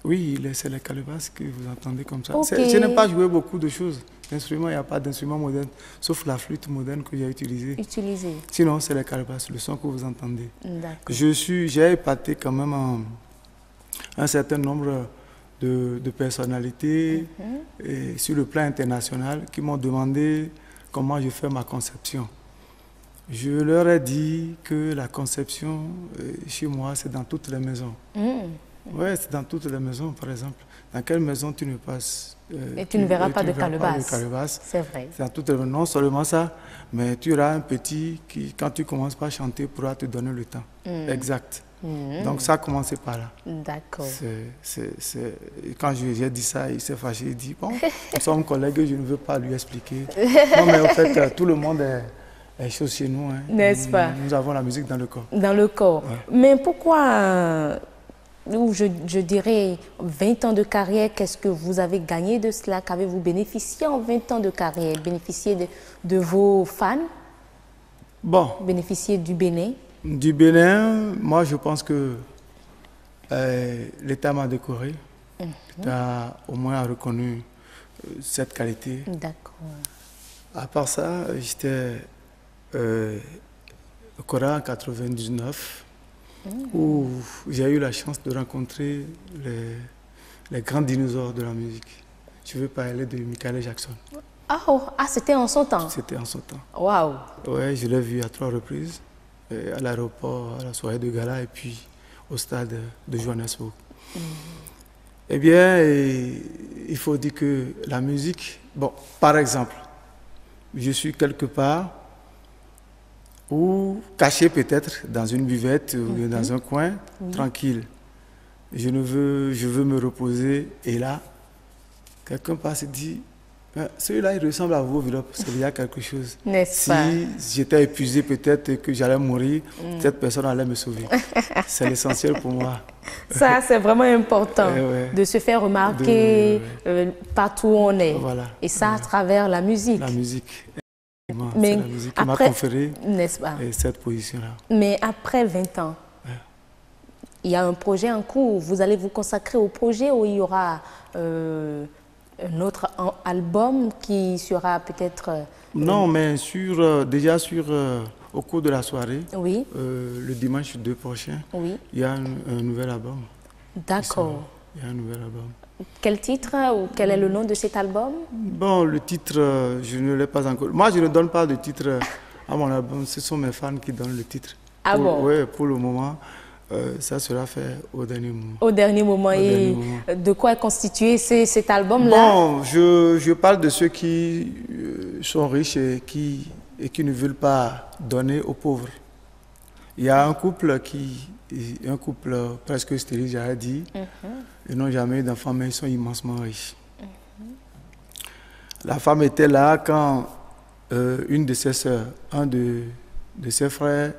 Oui, c'est les calebasses que vous entendez comme ça. Je n'ai pas joué beaucoup de choses. D'instruments, il n'y a pas d'instrument moderne, sauf la flûte moderne que j'ai utilisée. Utilisée. Sinon, c'est les calebasses, le son que vous entendez. Je suis, j'ai épaté quand même un, certain nombre de, personnalités mhm. et sur le plan international qui m'ont demandé comment je fais ma conception. Je leur ai dit que la conception, euh, chez moi, c'est dans toutes les maisons. Mmh. Oui, c'est dans toutes les maisons, par exemple. Dans quelle maison tu ne passes euh, Et tu, ne verras pas de calebasse. C'est vrai. Dans toutes les Non seulement ça, mais tu auras un petit qui, quand tu commences par chanter, pourra te donner le temps. Mmh. Exact. Mmh. Donc ça a commencé par là. D'accord. Quand j'ai dit ça, il s'est fâché, il dit, bon, nous sommes collègues, je ne veux pas lui expliquer. non, mais en fait, euh, tout le monde est chose chez nous. Hein. N'est-ce pas? nous, avons la musique dans le corps. Dans le corps. Mais pourquoi, ou je, je, dirais, 20 ans de carrière, qu'est-ce que vous avez gagné de cela? Qu'avez-vous bénéficié en 20 ans de carrière? Bénéficié de, de, vos fans? Bon. Bénéficié du Bénin? Du Bénin, moi je pense que euh, l'État m'a décoré. Mhm. L'État au moins reconnu euh, cette qualité. D'accord. À part ça, j'étais euh, au Coran en 99, où j'ai eu la chance de rencontrer les, grands dinosaures de la musique. Je veux parler de Michael Jackson? Ah, oh, ah c'était en son temps C'était en son temps. Waouh Ouais, je l'ai vu à trois reprises, euh, à l'aéroport, à la soirée de gala et puis au stade de Johannesburg. Mm. Eh bien, il faut dire que la musique, bon, par exemple, je suis quelque part ou caché peut-être dans une buvette ou mhm. dans un coin, tranquille. Je, ne veux, je veux me reposer et là, quelqu'un passe et dit ben, celui-là, il ressemble à vous, il y a quelque chose. Si j'étais épuisé, peut-être que j'allais mourir, mm. cette personne allait me sauver. c'est l'essentiel pour moi. Ça, c'est vraiment important eh de se faire remarquer euh, partout où on est. Voilà. Et ça, à travers la musique. La musique. Mais la musique qui m'a conféré cette position-là. Mais après 20 ans, il y a un projet en cours. Vous allez vous consacrer au projet où il y aura euh, un autre album qui sera peut-être... Euh, non, mais sur, euh, déjà sur, au cours de la soirée, oui. le dimanche 2 prochain, oui. il y a un nouvel album. D'accord. Il y a un nouvel album. Quel titre ou quel est le nom de cet album? Bon, le titre, euh, je ne l'ai pas encore. Moi, je ne donne pas de titre à mon album. Ce sont mes fans qui donnent le titre. Ah bon? Oui, pour le moment. Euh, ça sera fait au dernier moment. Au dernier moment. et de quoi est constitué cet album-là? Bon, je, je, parle de ceux qui euh, sont riches et qui, et qui ne veulent pas donner aux pauvres. Il y a un couple qui, un couple presque stérile, j'avais dit. Mhm. Ils n'ont jamais eu d'enfants, mais ils sont immensement riches. Mhm. La femme était là quand euh, une de ses soeurs, un de, de ses frères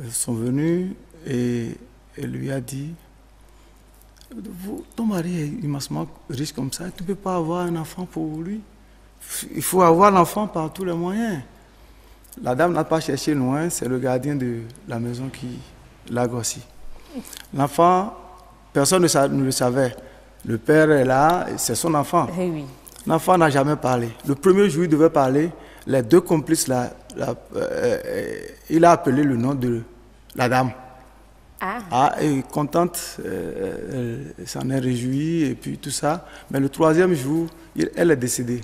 euh, sont venus et elle lui a dit Ton mari est immensement riche comme ça, tu ne peux pas avoir un enfant pour lui. Il faut avoir l'enfant par tous les moyens. La dame n'a pas cherché loin, c'est le gardien de la maison qui l'a grossi. L'enfant, personne ne, le savait. Le père est là, c'est son enfant. Eh L'enfant n'a jamais parlé. Le premier jour, il devait parler. Les deux complices, là, euh, il a appelé le nom de la dame. Ah. ah et contente, euh, elle s'en est réjouie et puis tout ça. Mais le troisième jour, elle est décédée.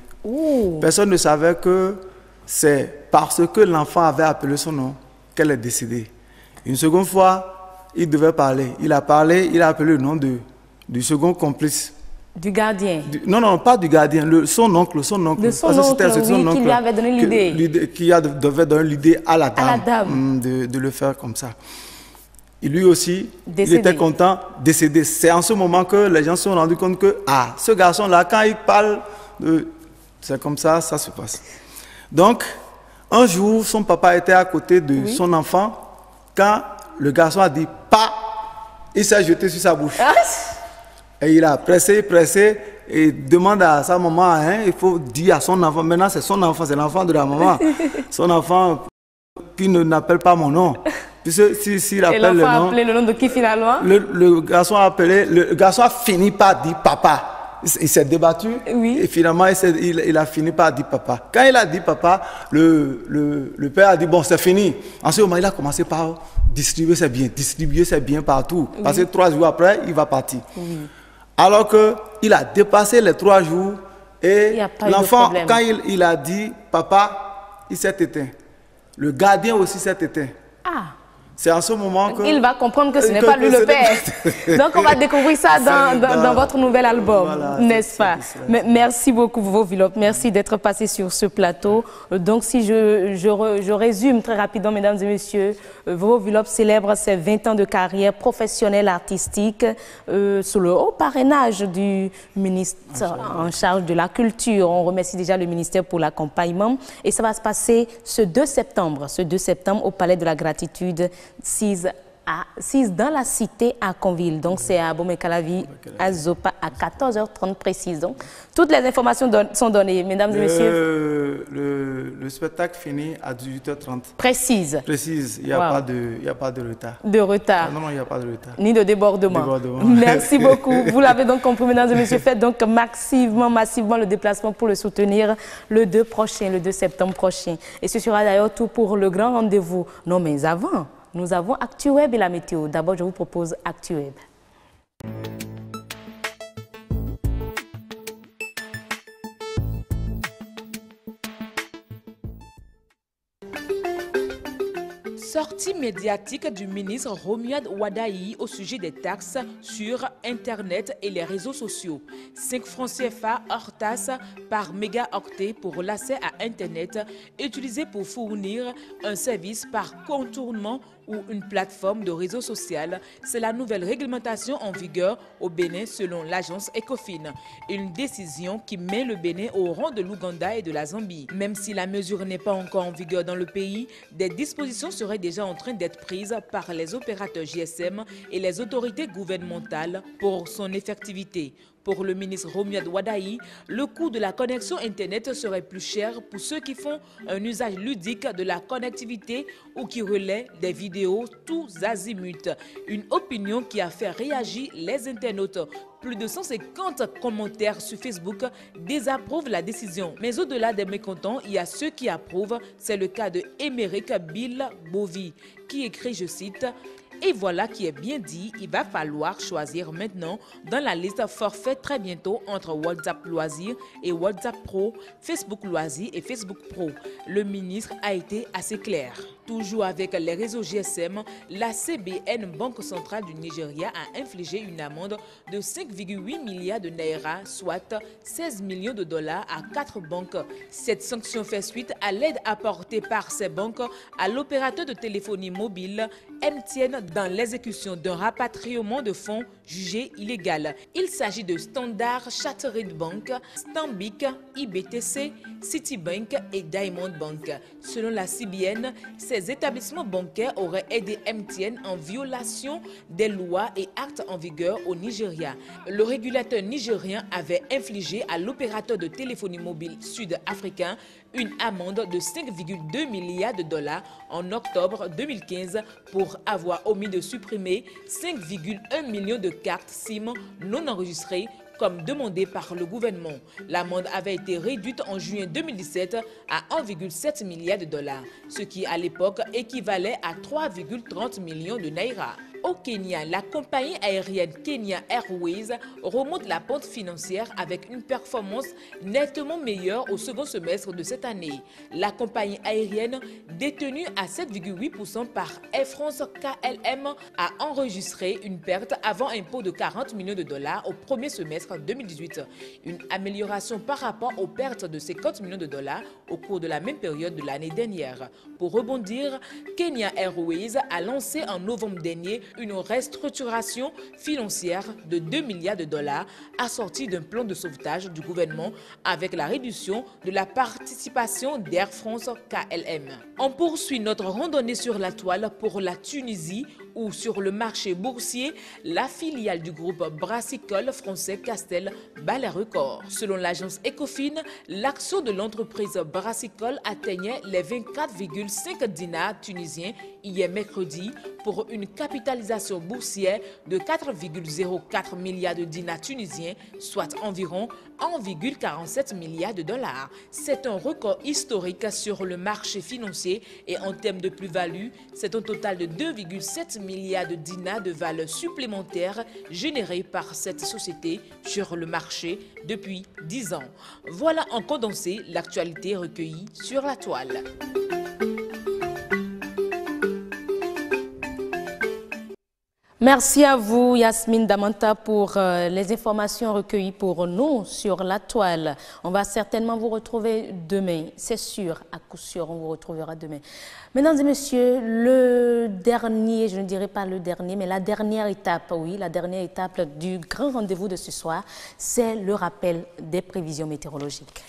Personne ne savait que c'est parce que l'enfant avait appelé son nom qu'elle est décédée. Une seconde fois, il devait parler. Il a parlé, il a appelé le nom de, du second complice. Du gardien Non, non, pas du gardien, le, son oncle, son oncle. De son oncle, oui, qui lui avait donné l'idée. Qui devait donner l'idée à la dame, hum, de, de, le faire comme ça. Et lui aussi, il était content, décédé. C'est en ce moment que les gens se sont rendus compte que, ah, ce garçon-là, quand il parle, c'est comme ça, ça se passe. Donc, un jour, son papa était à côté de son enfant. Quand le garçon a dit pas, il s'est jeté sur sa bouche. Ah. Et il a pressé, pressé, et demande à sa maman, hein, il faut dire à son enfant, maintenant c'est son enfant, c'est l'enfant de la maman. son enfant qui ne n'appelle pas mon nom. Puisque s'il si, appelle le nom. a appelé le nom de qui finalement? le, garçon a appelé, le garçon a fini par dire papa. Il s'est débattu oui. et finalement il, il, a fini par dire papa. Quand il a dit papa, le, le, le père a dit bon c'est fini. En ce moment il a commencé par distribuer ses biens, distribuer ses biens partout. Parce que trois jours après il va partir. Alors qu'il a dépassé les trois jours et l'enfant, quand il, il, a dit papa, il s'est éteint. Le gardien aussi s'est éteint. Ah. C'est en ce moment que... Il va comprendre que ce n'est pas lui le père. Donc on va découvrir ça dans, dans, votre nouvel album, n'est-ce pas? Merci beaucoup Vovilop, merci d'être passé sur ce plateau. Donc si je, je, je résume très rapidement, mesdames et messieurs, euh, Vovilop célèbre ses 20 ans de carrière professionnelle artistique euh, sous le haut parrainage du ministre en charge de la culture. On remercie déjà le ministère pour l'accompagnement et ça va se passer ce 2 septembre, ce 2 septembre au Palais de la Gratitude 6 à, 6 dans la cité à Conville. Donc, c'est à Bomekalavi, à Zopa, à 14h30 précise. Donc, toutes les informations sont données, mesdames et messieurs. Le, spectacle finit à 18h30. Précise. Précise. Il n'y a, pas de, a pas de retard. De retard. Ah, non, non, il n'y a pas de retard. Ni de débordement. débordement. Merci beaucoup. Vous l'avez donc compris, mesdames et messieurs. Faites donc massivement, massivement le déplacement pour le soutenir le 2 prochain, le 2 septembre prochain. Et ce sera d'ailleurs tout pour le grand rendez-vous. Non, mais avant nous avons ActuWeb et la météo. D'abord, je vous propose ActuWeb. Sortie médiatique du ministre Romuald Wadaï au sujet des taxes sur Internet et les réseaux sociaux. 5 francs CFA hors taxe par mégaoctet pour l'accès à Internet utilisé pour fournir un service par contournement ou une plateforme de réseau social. C'est la nouvelle réglementation en vigueur au Bénin selon l'agence Ecofin. Une décision qui met le Bénin au rang de l'Ouganda et de la Zambie. Même si la mesure n'est pas encore en vigueur dans le pays, des dispositions seraient déjà en train d'être prises par les opérateurs GSM et les autorités gouvernementales pour son effectivité. Pour le ministre Romuald Wadaï, le coût de la connexion Internet serait plus cher pour ceux qui font un usage ludique de la connectivité ou qui relaient des vidéos tous azimuts. Une opinion qui a fait réagir les internautes. Plus de 150 commentaires sur Facebook désapprouvent la décision. Mais au-delà des mécontents, il y a ceux qui approuvent. C'est le cas de Émeric Bill Bovi qui écrit, je cite, et voilà qui est bien dit, il va falloir choisir maintenant dans la liste forfait très bientôt entre WhatsApp Loisirs et WhatsApp Pro, Facebook Loisirs et Facebook Pro. Le ministre a été assez clair. Toujours avec les réseaux GSM, la CBN, Banque centrale du Nigeria, a infligé une amende de 5,8 milliards de naira, soit 16 millions de dollars à quatre banques. Cette sanction fait suite à l'aide apportée par ces banques à l'opérateur de téléphonie mobile MTN dans l'exécution d'un rapatriement de fonds jugé illégal. Il s'agit de Standard Chartered Bank, Stanbic, IBTC, Citibank et Diamond Bank. Selon la CBN, ces établissements bancaires auraient aidé MTN en violation des lois et actes en vigueur au Nigeria. Le régulateur nigérien avait infligé à l'opérateur de téléphonie mobile sud-africain une amende de 5,2 milliards de dollars en octobre 2015 pour avoir omis de supprimer 5,1 millions de cartes SIM non enregistrées comme demandé par le gouvernement. L'amende avait été réduite en juin 2017 à 1,7 milliard de dollars, ce qui à l'époque équivalait à 3,30 millions de naira. Au Kenya, la compagnie aérienne Kenya Airways remonte la pente financière avec une performance nettement meilleure au second semestre de cette année. La compagnie aérienne, détenue à 7,8% par Air France KLM, a enregistré une perte avant impôt de 40 millions de dollars au premier semestre 2018. Une amélioration par rapport aux pertes de 50 millions de dollars au cours de la même période de l'année dernière. Pour rebondir, Kenya Airways a lancé en novembre dernier une restructuration financière de 2 milliards de dollars assortie d'un plan de sauvetage du gouvernement avec la réduction de la participation d'Air France KLM. On poursuit notre randonnée sur la toile pour la Tunisie où sur le marché boursier, la filiale du groupe brassicole français Castel bat les records. Selon l'agence Ecofin, l'action de l'entreprise brassicole atteignait les 24,5 dinars tunisiens hier mercredi pour une capitalisation boursière de 4,04 milliards de dinars tunisiens, soit environ 1,47 milliards de dollars. C'est un record historique sur le marché financier et en termes de plus-value, c'est un total de 2,7 milliards de dinars de valeur supplémentaire générée par cette société sur le marché depuis 10 ans. Voilà en condensé l'actualité recueillie sur la toile. Merci à vous, Yasmine Damanta, pour euh, les informations recueillies pour nous sur la toile. On va certainement vous retrouver demain, c'est sûr, à coup sûr, on vous retrouvera demain. Mesdames et messieurs, le dernier, je ne dirais pas le dernier, mais la dernière étape, oui, la dernière étape du grand rendez-vous de ce soir, c'est le rappel des prévisions météorologiques.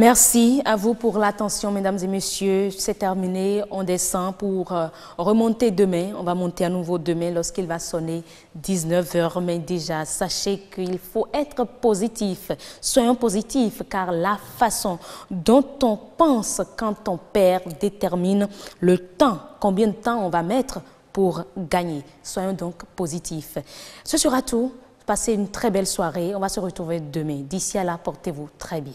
Merci à vous pour l'attention, mesdames et messieurs. C'est terminé. On descend pour euh, remonter demain. On va monter à nouveau demain lorsqu'il va sonner 19h. Mais déjà, sachez qu'il faut être positif. Soyons positifs car la façon dont on pense quand on perd détermine le temps, combien de temps on va mettre pour gagner. Soyons donc positifs. Ce sera tout. Passez une très belle soirée. On va se retrouver demain. D'ici là, portez-vous très bien.